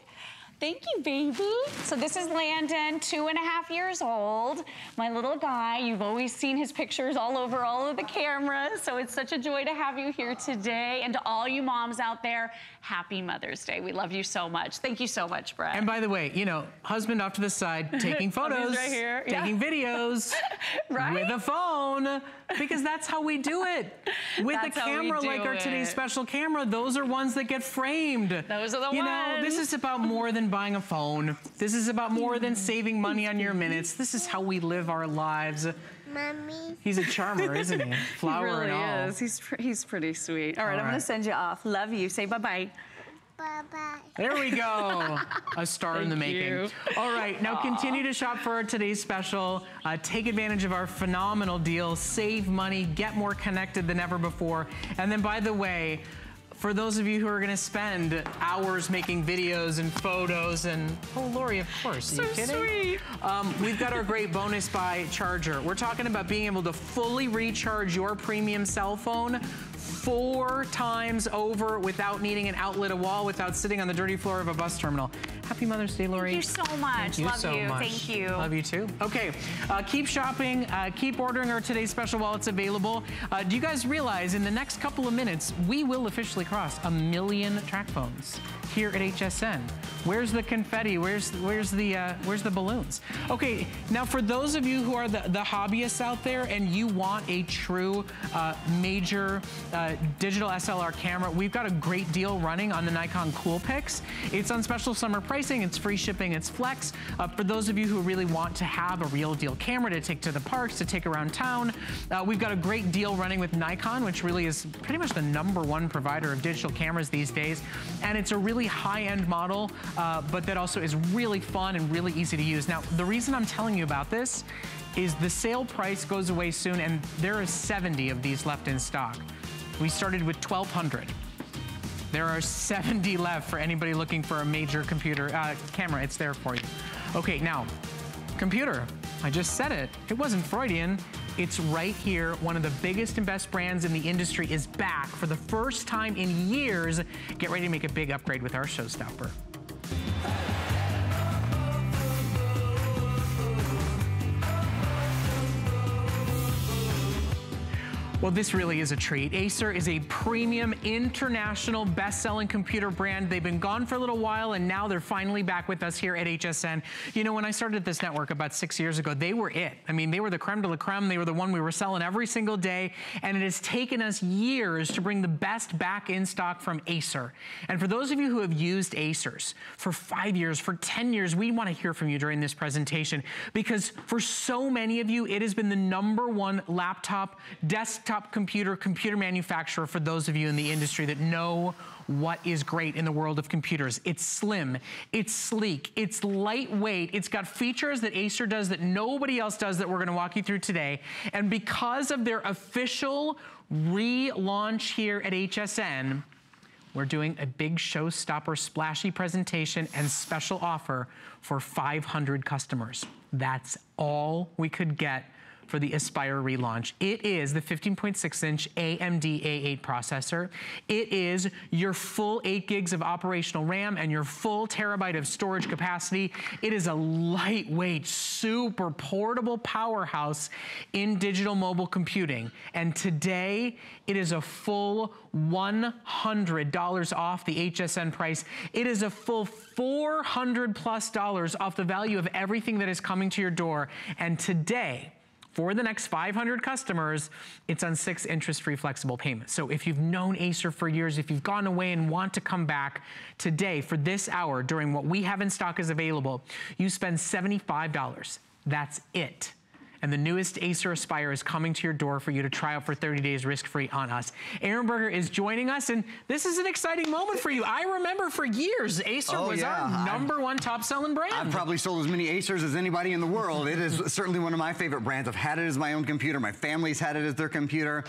Thank you, baby. So this is Landon, two and a half years old. My little guy. You've always seen his pictures all over all of the cameras. So it's such a joy to have you here today. And to all you moms out there, happy Mother's Day. We love you so much. Thank you so much, Brett. And by the way, you know, husband off to the side, taking photos, right here, yeah. taking videos Right? with a phone, because that's how we do it. With That's a camera like our it. today's special camera, those are ones that get framed. Those are the ones. You know, this is about more than buying a phone. This is about more than saving money on your minutes. This is how we live our lives. Mommy. He's a charmer, isn't he? Flower he really and all. is. He's, pr- he's pretty sweet. All right, All I'm going to send you off. Love you. Say bye-bye. Bye bye. There we go. A star in the making. you. All right, now continue to shop for our today's special. Uh, take advantage of our phenomenal deal. Save money, get more connected than ever before. And then, by the way, for those of you who are going to spend hours making videos and photos and oh Lori of course are you So kidding sweet. um, we've got our great bonus buy charger we're talking about being able to fully recharge your premium cell phone four times over without needing an outlet a wall without sitting on the dirty floor of a bus terminal happy Mother's Day Lori Thank you so much. Thank you Love so you. much. Thank you. Love you too. Okay, uh, keep shopping, uh, keep ordering our today's special while it's available. Uh, do you guys realize in the next couple of minutes, we will officially cross a million TracFones here at HSN? Where's the confetti? Where's where's the uh, where's the balloons? Okay, now for those of you who are the, the hobbyists out there and you want a true uh, major uh, digital SLR camera, we've got a great deal running on the Nikon Coolpix. It's on special summer pricing. It's free shipping. It's flex. Uh, for those of you who really want to have a real deal camera to take to the parks, to take around town, uh, we've got a great deal running with Nikon, which really is pretty much the number one provider of digital cameras these days. And it's a really high-end model, uh, but that also is really fun and really easy to use. Now, the reason I'm telling you about this is the sale price goes away soon, and there are 70 of these left in stock. We started with 1,200. There are 70 left for anybody looking for a major computer uh, camera. It's there for you. Okay, now, computer. I just said it. It wasn't Freudian. It's right here. One of the biggest and best brands in the industry is back for the first time in years. Get ready to make a big upgrade with our showstopper. Well, this really is a treat. Acer is a premium international best-selling computer brand. They've been gone for a little while and now they're finally back with us here at HSN. You know, when I started this network about six years ago, they were it. I mean, they were the creme de la creme. They were the one we were selling every single day. And it has taken us years to bring the best back in stock from Acer. And for those of you who have used Acers for five years, for 10 years, we want to hear from you during this presentation because for so many of you, it has been the number one laptop, desktop, desktop computer, computer manufacturer for those of you in the industry that know what is great in the world of computers. It's slim, it's sleek, it's lightweight, it's got features that Acer does that nobody else does that we're gonna walk you through today. And because of their official relaunch here at HSN, we're doing a big showstopper splashy presentation and special offer for 500 customers. That's all we could get for the Aspire relaunch. It is the 15.6 inch AMD A8 processor. It is your full eight gigs of operational RAM and your full terabyte of storage capacity. It is a lightweight, super portable powerhouse in digital mobile computing. And today, it is a full $100 off the HSN price. It is a full 400 plus dollars off the value of everything that is coming to your door. And today, for the next 500 customers, it's on six interest-free flexible payments. So if you've known Acer for years, if you've gone away and want to come back today for this hour during what we have in stock is available, you spend $75. That's it and the newest Acer Aspire is coming to your door for you to try out for 30 days risk-free on us. Aaron Berger is joining us, and this is an exciting moment for you. I remember for years, Acer oh, was yeah. our number I've, one top-selling brand. I've probably sold as many Acers as anybody in the world. it is certainly one of my favorite brands. I've had it as my own computer. My family's had it as their computer.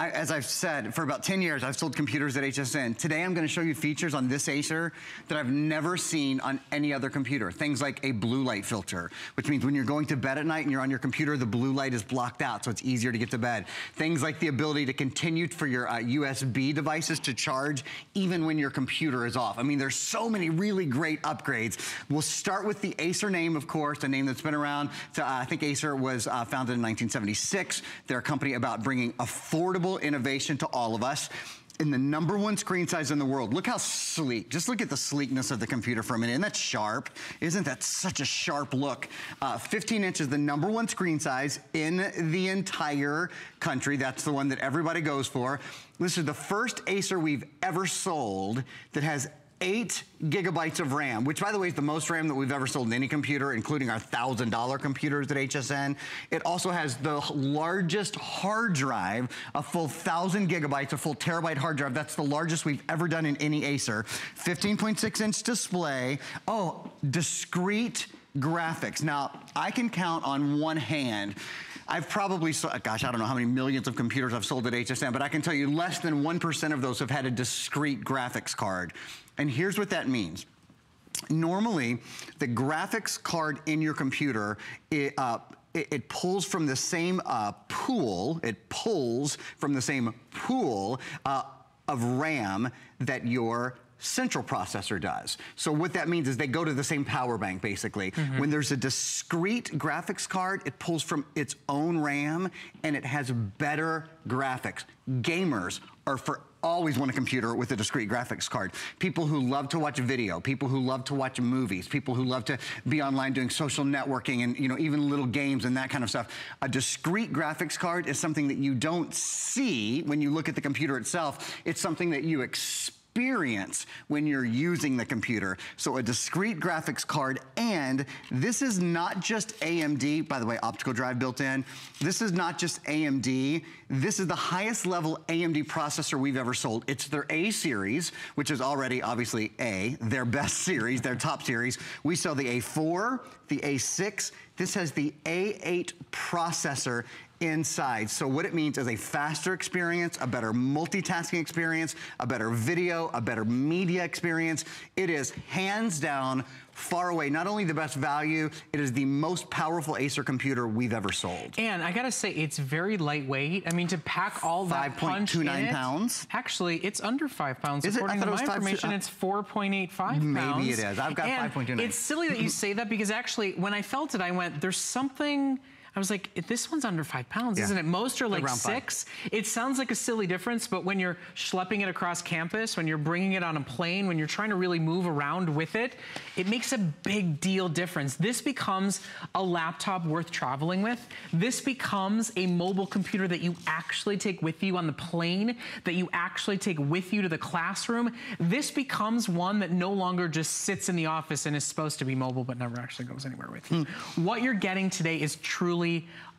I, as I've said, for about 10 years, I've sold computers at HSN. Today, I'm gonna show you features on this Acer that I've never seen on any other computer. Things like a blue light filter, which means when you're going to bed at night and you're on your computer, the blue light is blocked out, so it's easier to get to bed. Things like the ability to continue for your uh, USB devices to charge even when your computer is off. I mean, there's so many really great upgrades. We'll start with the Acer name, of course, a name that's been around. To, uh, I think Acer was uh, founded in 1976. They're a company about bringing affordable incredible innovation to all of us in the number one screen size in the world. Look how sleek. Just look at the sleekness of the computer for a minute. And that's sharp. Isn't that such a sharp look? Uh, 15 inches, the number one screen size in the entire country. That's the one that everybody goes for. This is the first Acer we've ever sold that has eight gigabytes of RAM, which by the way is the most RAM that we've ever sold in any computer, including our $1,000 computers at HSN. It also has the largest hard drive, a full 1,000 gigabytes, a full terabyte hard drive. That's the largest we've ever done in any Acer. 15.6 inch display. Oh, discrete graphics. Now, I can count on one hand I've probably, gosh, I don't know how many millions of computers I've sold at HSN, but I can tell you less than 1% of those have had a discrete graphics card. And here's what that means. Normally, the graphics card in your computer, it, uh, it, it, pulls from the same uh, pool, it pulls from the same pool uh, of RAM that your central processor does. So what that means is they go to the same power bank, basically. Mm -hmm. When there's a discrete graphics card, it pulls from its own RAM and it has better graphics. Gamers are for always want a computer with a discrete graphics card. People who love to watch video, people who love to watch movies, people who love to be online doing social networking and you know even little games and that kind of stuff. A discrete graphics card is something that you don't see when you look at the computer itself. It's something that you expect experience when you're using the computer. So a discrete graphics card, and this is not just AMD, by the way, optical drive built in. This is not just AMD. This is the highest level AMD processor we've ever sold. It's their A series, which is already obviously A, their best series, their top series. We sell the A4, the A6, This has the A8 processor inside. So what it means is a faster experience, a better multitasking experience, a better video, a better media experience. It is hands down far away, not only the best value, it is the most powerful Acer computer we've ever sold. And I gotta say, it's very lightweight. I mean, to pack all that punch in 5.29 it- pounds. Actually, it's under five pounds. Is it? According thought to my five- information, uh, it's 4.85 pounds. Maybe it is. I've got And 5.29. It's silly that you say that because actually, when I felt it, I went, there's something... I was like, this one's under five pounds, Yeah. isn't it? Most are like Around five. six. It sounds like a silly difference, but when you're schlepping it across campus, when you're bringing it on a plane, when you're trying to really move around with it, it makes a big deal difference. This becomes a laptop worth traveling with. This becomes a mobile computer that you actually take with you on the plane, that you actually take with you to the classroom. This becomes one that no longer just sits in the office and is supposed to be mobile but never actually goes anywhere with you. Hmm. What you're getting today is truly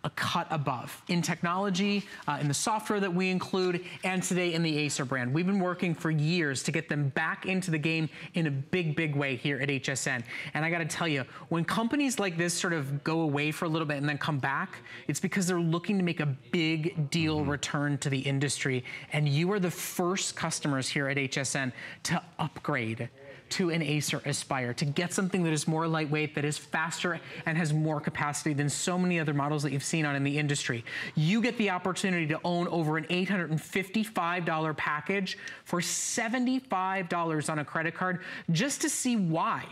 a cut above in technology, uh, in the software that we include, and today in the Acer brand. We've been working for years to get them back into the game in a big, big way here at HSN. And I gotta tell you, when companies like this sort of go away for a little bit and then come back, it's because they're looking to make a big deal return to the industry. And you are the first customers here at HSN to upgrade to an Acer Aspire to get something that is more lightweight, that is faster, and has more capacity than so many other models that you've seen on in the industry. You get the opportunity to own over an $855 package for $75 on a credit card just to see why.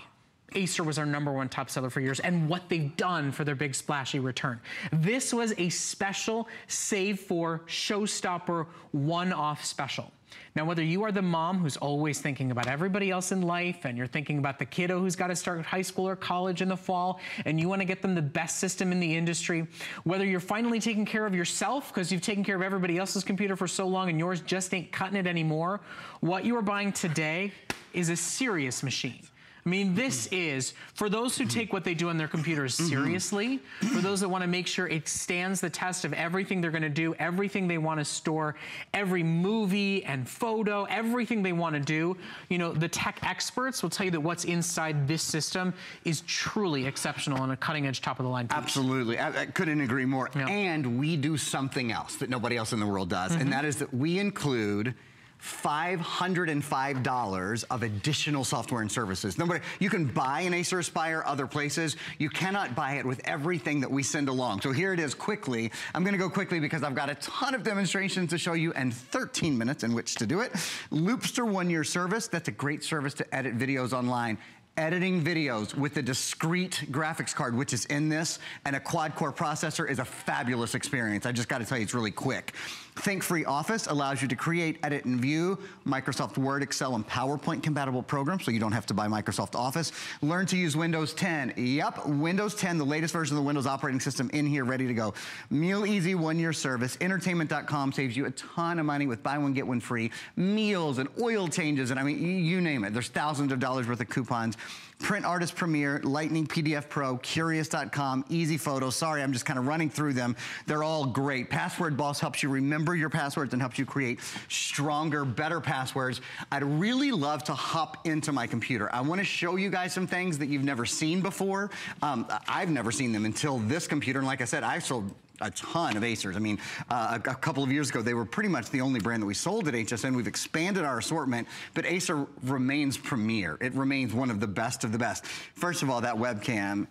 Acer was our number one top seller for years and what they've done for their big splashy return. This was a special save for showstopper one-off special. Now, whether you are the mom who's always thinking about everybody else in life and you're thinking about the kiddo who's got to start high school or college in the fall and you want to get them the best system in the industry, whether you're finally taking care of yourself because you've taken care of everybody else's computer for so long and yours just ain't cutting it anymore, what you are buying today is a serious machine. I mean, this is, for those who take what they do on their computers seriously, for those that want to make sure it stands the test of everything they're going to do, everything they want to store, every movie and photo, everything they want to do, you know, the tech experts will tell you that what's inside this system is truly exceptional and a cutting edge top of the line piece. Absolutely. I, I couldn't agree more. Yeah. And we do something else that nobody else in the world does, Mm-hmm. and that is that we include $505 of additional software and services. Nobody, you can buy an Acer Aspire other places. You cannot buy it with everything that we send along. So here it is quickly. I'm gonna go quickly because I've got a ton of demonstrations to show you and 13 minutes in which to do it. Loopster one-year service, that's a great service to edit videos online editing videos with a discrete graphics card, which is in this, and a quad-core processor is a fabulous experience. I just gotta tell you, it's really quick. ThinkFree Office allows you to create, edit, and view Microsoft Word, Excel, and PowerPoint compatible programs, so you don't have to buy Microsoft Office. Learn to use Windows 10. Yep, Windows 10, the latest version of the Windows operating system in here, ready to go. Meal Easy one-year service. Entertainment.com saves you a ton of money with buy one, get one free. Meals and oil changes, and I mean, you, name it. There's thousands of dollars worth of coupons. Print Artist Premiere, Lightning PDF Pro, Curious.com, Easy Photos. Sorry, I'm just kind of running through them. They're all great. Password Boss helps you remember your passwords and helps you create stronger, better passwords. I'd really love to hop into my computer. I want to show you guys some things that you've never seen before. Um, I've never seen them until this computer. And like I said, I've sold a ton of Acers. I mean, uh, a, a couple of years ago, they were pretty much the only brand that we sold at HSN. We've expanded our assortment, but Acer remains premier. It remains one of the best of the best. First of all, that webcam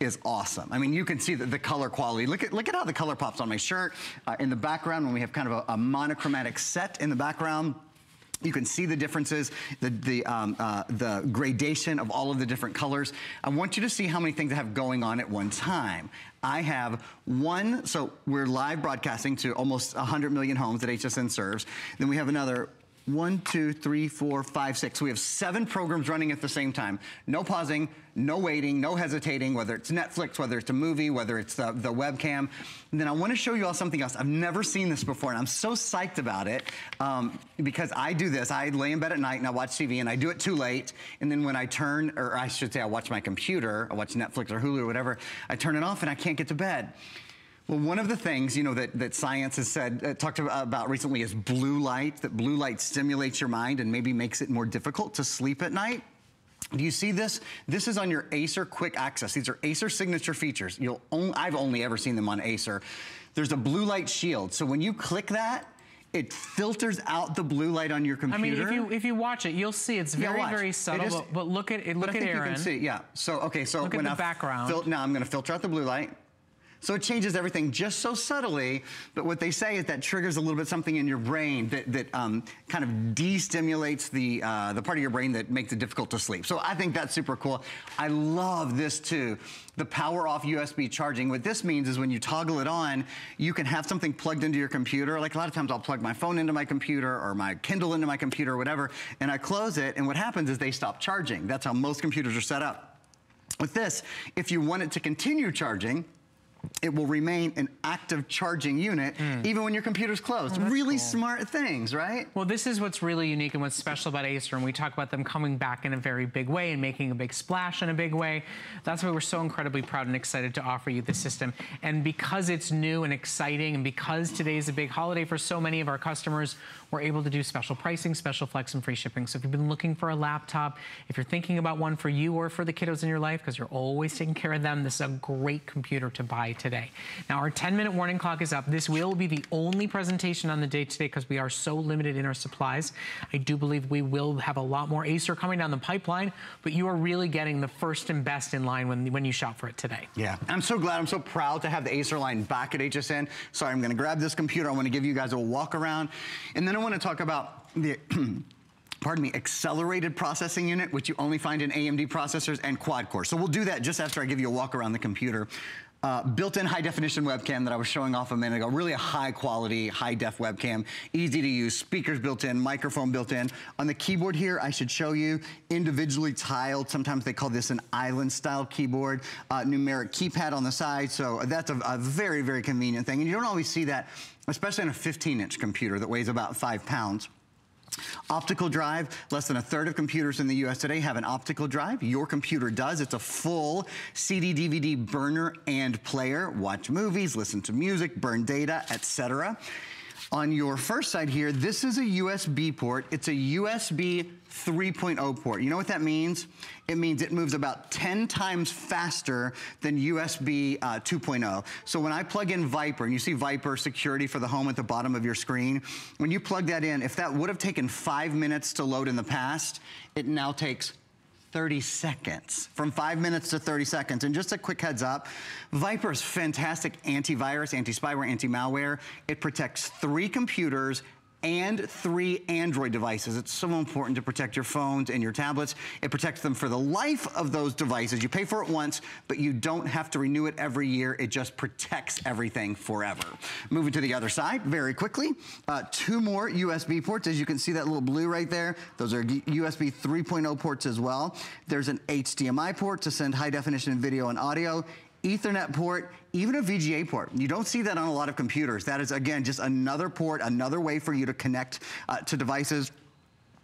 is awesome. I mean, you can see the, the color quality. Look at, look at how the color pops on my shirt. Uh, in the background, when we have kind of a, a monochromatic set in the background, you can see the differences, the, the, um, uh, the gradation of all of the different colors. I want you to see how many things I have going on at one time. I have one, so we're live broadcasting to almost 100 million homes that HSN serves. Then we have another one, two, three, four, five, six. We have seven programs running at the same time. No pausing, no waiting, no hesitating, whether it's Netflix, whether it's a movie, whether it's the, the webcam. And then I want to show you all something else. I've never seen this before, and I'm so psyched about it um, because I do this. I lay in bed at night and I watch TV, and I do it too late. And then when I turn, or I should say, I watch my computer, I watch Netflix or Hulu or whatever, I turn it off and I can't get to bed. Well, one of the things, you know, that, that science has said, uh, talked about, recently is blue light, that blue light stimulates your mind and maybe makes it more difficult to sleep at night. Do you see this? This is on your Acer Quick Access. These are Acer signature features. You'll only, I've only ever seen them on Acer. There's a blue light shield. So when you click that, it filters out the blue light on your computer. I mean, if you if you watch it, you'll see it's very very subtle. is- but, but look at it. Look but I at think Aaron. you can see, yeah. So okay, so Look at when the I background. now I'm going to filter out the blue light. So it changes everything just so subtly, but what they say is that triggers a little bit something in your brain that, that um, kind of de-stimulates the, uh, the part of your brain that makes it difficult to sleep. So I think that's super cool. I love this too, the power off USB charging. What this means is when you toggle it on, you can have something plugged into your computer. Like a lot of times I'll plug my phone into my computer or my Kindle into my computer or whatever, and I close it, and what happens is they stop charging. That's how most computers are set up. With this, if you want it to continue charging, it will remain an active charging unit hmm. even when your computer's closed. Oh, really smart things, right? Well, this is what's really unique and what's special about Acer, and we talk about them coming back in a very big way and making a big splash in a big way. That's why we're so incredibly proud and excited to offer you this system. And because it's new and exciting, and because today is a big holiday for so many of our customers, we're able to do special pricing, special flex, and free shipping. So if you've been looking for a laptop, if you're thinking about one for you or for the kiddos in your life, because you're always taking care of them, this is a great computer to buy today. Now, our 10 minute warning clock is up. This will be the only presentation on the day today because we are so limited in our supplies. I do believe we will have a lot more Acer coming down the pipeline, but you are really getting the first and best in line when, when you shop for it today. Yeah, I'm so glad, I'm so proud to have the Acer line back at HSN. Sorry, I'm gonna grab this computer. I wanna give you guys a walk around. And then I wanna talk about the, pardon me, accelerated processing unit, which you only find in AMD processors and quad core. So we'll do that just after I give you a walk around the computer. Uh, built-in high definition webcam that I was showing off a minute ago. Really a high quality, high def webcam. Easy to use, speakers built in, microphone built in. On the keyboard here, I should show you individually tiled. Sometimes they call this an island style keyboard. Uh, numeric keypad on the side. So that's a, a very, very convenient thing. And you don't always see that, especially on a 15 inch computer that weighs about five pounds. Optical drive, less than a third of computers in the US today have an optical drive. Your computer does. It's a full CD, DVD burner and player. Watch movies, listen to music, burn data, etc. On your first side here, this is a USB port. It's a USB 3.0 port. You know what that means? It means it moves about 10 times faster than USB uh, 2.0. So when I plug in Viper, and you see Viper security for the home at the bottom of your screen, when you plug that in, if that would have taken five minutes to load in the past, it now takes 30 seconds, from five minutes to 30 seconds. And just a quick heads up, Viper's fantastic antivirus, anti-spyware, anti-malware. It protects three computers and three Android devices. It's so important to protect your phones and your tablets. It protects them for the life of those devices. You pay for it once, but you don't have to renew it every year. It just protects everything forever. Moving to the other side very quickly, uh, two more USB ports. As you can see that little blue right there, those are USB 3.0 ports as well. There's an HDMI port to send high definition video and audio. Ethernet port, even a VGA port. You don't see that on a lot of computers. That is, again, just another port, another way for you to connect uh, to devices.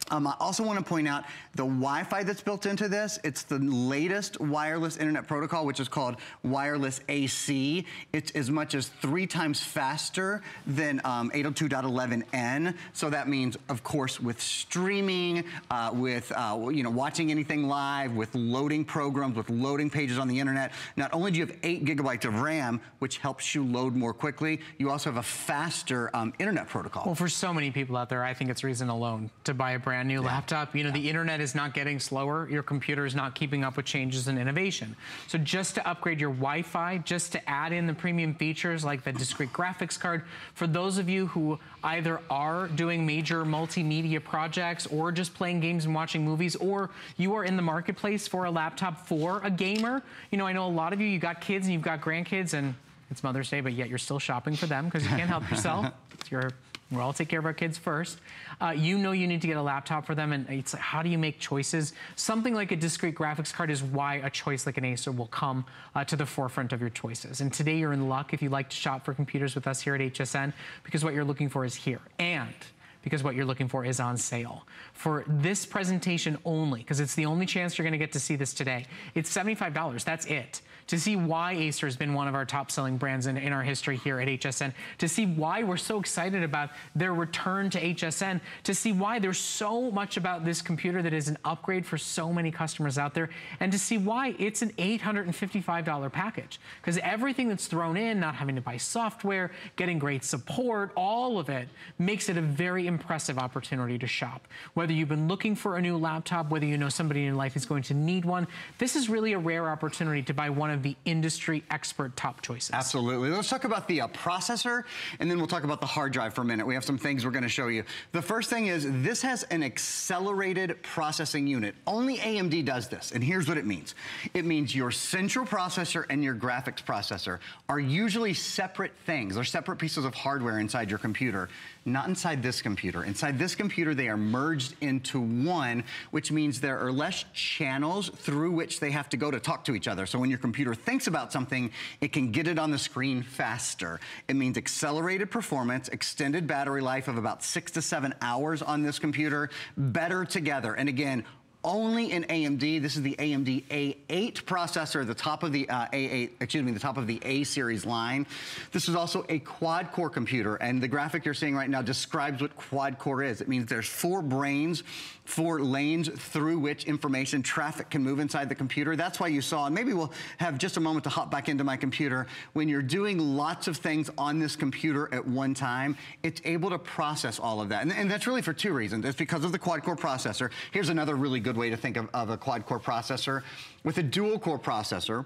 Um, I also want to point out the Wi-Fi that's built into this. It's the latest wireless internet protocol, which is called wireless AC. It's as much as three times faster than um, 802.11n. So that means, of course, with streaming, uh, with uh, you know watching anything live, with loading programs, with loading pages on the internet. Not only do you have eight gigabytes of RAM, which helps you load more quickly, you also have a faster um, internet protocol. Well, for so many people out there, I think it's reason alone to buy a brand new laptop. You know, the internet is not getting slower. Your computer is not keeping up with changes and innovation. So just to upgrade your Wi-Fi, just to add in the premium features like the discrete graphics card, for those of you who either are doing major multimedia projects or just playing games and watching movies, or you are in the marketplace for a laptop for a gamer. You know, I know a lot of you, you got kids and you've got grandkids and it's Mother's Day, but yet you're still shopping for them because you can't help yourself. It's your we all take care of our kids first. Uh, you know you need to get a laptop for them, and it's like, how do you make choices? Something like a discrete graphics card is why a choice like an Acer will come uh, to the forefront of your choices. And today you're in luck if you like to shop for computers with us here at HSN, because what you're looking for is here. And because what you're looking for is on sale. For this presentation only, because it's the only chance you're gonna get to see this today, it's $75, that's it. To see why Acer has been one of our top selling brands in, in our history here at HSN, to see why we're so excited about their return to HSN, to see why there's so much about this computer that is an upgrade for so many customers out there, and to see why it's an $855 package. Because everything that's thrown in, not having to buy software, getting great support, all of it makes it a very impressive opportunity to shop. Whether you've been looking for a new laptop, whether you know somebody in your life is going to need one, this is really a rare opportunity to buy one of the industry expert top choices. Absolutely. Let's talk about the uh, processor, and then we'll talk about the hard drive for a minute. We have some things we're going to show you. The first thing is this has an accelerated processing unit. Only AMD does this, and here's what it means. It means your central processor and your graphics processor are usually separate things. They're separate pieces of hardware inside your computer. Not inside this computer. Inside this computer, they are merged into one, which means there are less channels through which they have to go to talk to each other. So when your computer thinks about something, it can get it on the screen faster. It means accelerated performance, extended battery life of about six to seven hours on this computer, better together. And again, only in AMD. This is the AMD A8 processor, the top of the uh, A8, excuse me, the top of the A series line. This is also a quad core computer, and the graphic you're seeing right now describes what quad core is. It means there's four brains, four lanes through which information traffic can move inside the computer. That's why you saw, and maybe we'll have just a moment to hop back into my computer. When you're doing lots of things on this computer at one time, it's able to process all of that. And, and that's really for two reasons. It's because of the quad core processor. Here's another really good way to think of, of a quad core processor. With a dual core processor,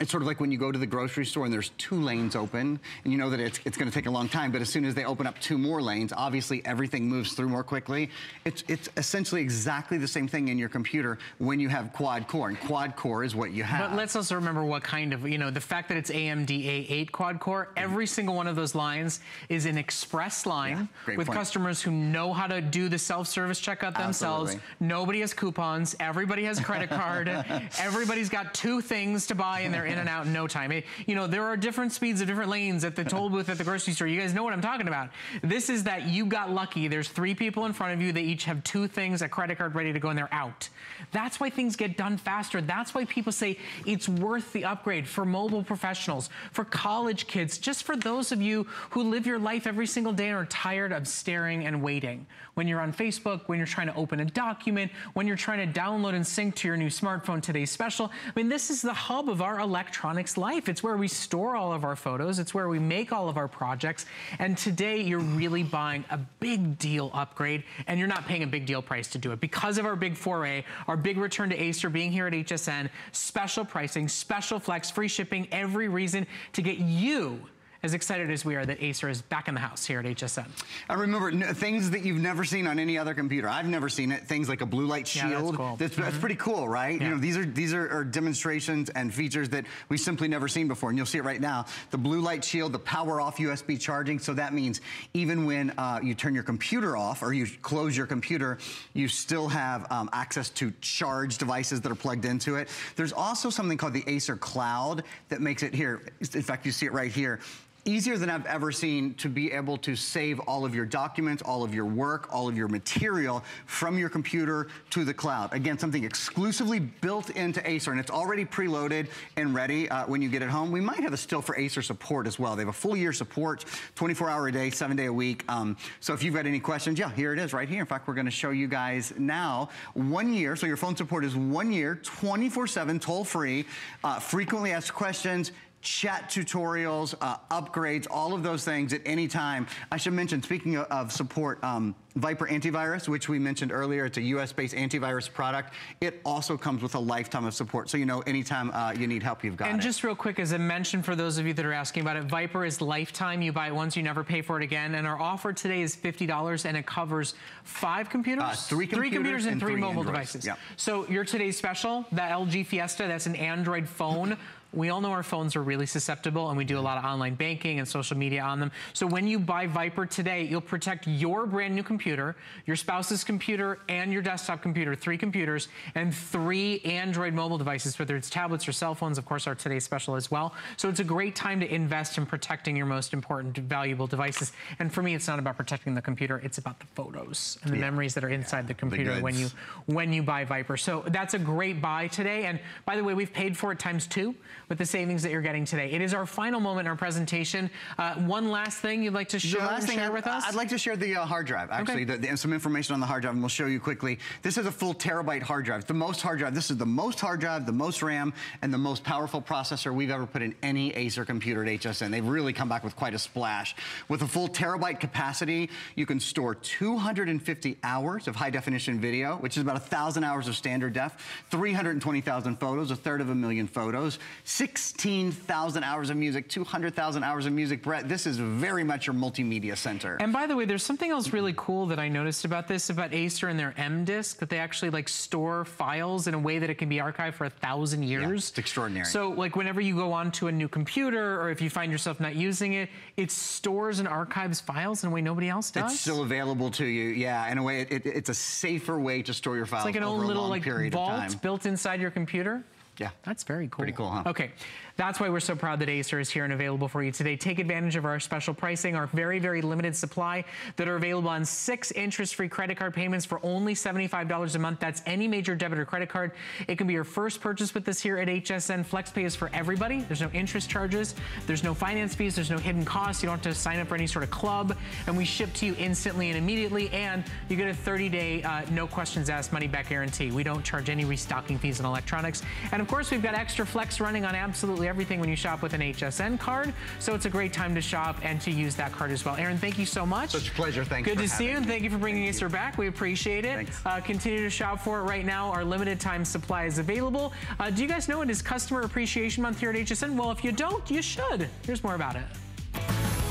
it's sort of like when you go to the grocery store and there's two lanes open and you know that it's, it's going to take a long time, but as soon as they open up two more lanes, obviously everything moves through more quickly. It's, it's essentially exactly the same thing in your computer when you have quad core, and quad core is what you have. But let's also remember what kind of, you know, the fact that it's AMD A8 quad core, mm-hmm. every single one of those lines is an express line great with point. customers who know how to do the self-service checkout themselves. Absolutely. Nobody has coupons. Everybody has credit card. Everybody's got two things to buy and they're in and out in no time. It- you know, there are different speeds of different lanes at the toll booth at the grocery store. You guys know what I'm talking about. This is that you got lucky. There's three people in front of you. They each have two things, a credit card ready to go, and they're out. That's why things get done faster. That's why people say it's worth the upgrade for mobile professionals, for college kids, just for those of you who live your life every single day and are tired of staring and waiting. When you're on Facebook, when you're trying to open a document, when you're trying to download and sync to your new smartphone today's special. I mean, this is the hub of our electronics life. It's where we store all of our photos. It's where we make all of our projects. And today you're really buying a big deal upgrade and you're not paying a big deal price to do it. Because of our big foray, our big return to Acer being here at HSN, special pricing, special flex, free shipping, every reason to get you as excited as we are that Acer is back in the house here at HSN. I remember things that you've never seen on any other computer. I've never seen it. Things like a blue light Yeah, that's shield. cool. that's, that's pretty cool, right? Yeah. You know, these are these are, are demonstrations and features that we've simply never seen before, and you'll see it right now. The blue light shield, the power off USB charging. So that means even when uh, you turn your computer off or you close your computer, you still have um, access to charge devices that are plugged into it. There's also something called the Acer Cloud that makes it here. In fact, you see it right here easier than I've ever seen to be able to save all of your documents, all of your work, all of your material from your computer to the cloud. Again, something exclusively built into Acer, and it's already preloaded and ready uh, when you get it home. We might have a still for Acer support as well. They have a full year support, 24 hour a day, seven day a week. Um, so if you've got any questions, yeah, here it is right here. In fact, we're gonna show you guys now one year. So your phone support is one year, 24 seven, toll free, uh, frequently asked questions, chat tutorials, uh, upgrades, all of those things at any time. I should mention, speaking of, of support, um, Viper Antivirus, which we mentioned earlier, it's a US-based antivirus product. It also comes with a lifetime of support. So you know anytime uh, you need help, you've got And it. And just real quick, as a mention for those of you that are asking about it, Viper is lifetime. You buy it once, you never pay for it again. And our offer today is $50 and it covers five computers? Uh, three computers and, and three, three mobile Androids. devices. Yep. So your today's special, that LG Fiesta, that's an Android phone we all know our phones are really susceptible and we do a lot of online banking and social media on them. So when you buy Viper today, you'll protect your brand new computer, your spouse's computer, and your desktop computer, three computers, and three Android mobile devices, whether it's tablets or cell phones, of course, are today's special as well. So it's a great time to invest in protecting your most important, valuable devices. And for me, it's not about protecting the computer, it's about the photos and the Yeah. memories that are inside the computer when you when you buy Viper. So that's a great buy today. And by the way, we've paid for it times two with the savings that you're getting today. It is our final moment in our presentation. Uh, one last thing you'd like to show The last thing share I'd, with us? I'd like to share the uh, hard drive, actually, the, the- some information on the hard drive, and we'll show you quickly. This is a full terabyte hard drive, the most hard drive. This is the most hard drive, the most RAM, and the most powerful processor we've ever put in any Acer computer at HSN. They've really come back with quite a splash. With a full terabyte capacity, you can store 250 hours of high definition video, which is about 1,000 hours of standard def, 320,000 photos, a third of a million photos, 16,000 hours of music, 200,000 hours of music. Brett, this is very much your multimedia center. And by the way, there's something else really cool that I noticed about this, about Acer and their M-DISC, that they actually like store files in a way that it can be archived for a thousand years. Yeah, it's extraordinary. So like whenever you go onto a new computer or if you find yourself not using it, it stores and archives files in a way nobody else does. It's still available to you, yeah. In a way, it, it, it's a safer way to store your files It's like an a little like period of time. vault built inside your computer. Yeah. That's very cool. Pretty cool, huh? Okay. That's why we're so proud that Acer is here and available for you today. Take advantage of our special pricing, our very, very limited supply that are available on six interest-free credit card payments for only $75 a month. That's any major debit or credit card. It can be your first purchase with us here at HSN. FlexPay is for everybody. There's no interest charges. There's no finance fees. There's no hidden costs. You don't have to sign up for any sort of club. And we ship to you instantly and immediately. And you get a 30-day, uh, no questions asked money back guarantee. We don't charge any restocking fees on electronics. And of course, we've got extra flex running on absolutely everything when you shop with an HSN card. So it's a great time to shop and to use that card as well. Aaron, thank you so much. Such a pleasure. Thanks Good for to see you, and thank you for bringing Acer back. We appreciate it. Thanks. Uh, continue to shop for it right now. Our limited time supply is available. Uh, do you guys know it is Customer Appreciation Month here at HSN? Well, if you don't, you should. Here's more about it.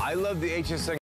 I love the HSN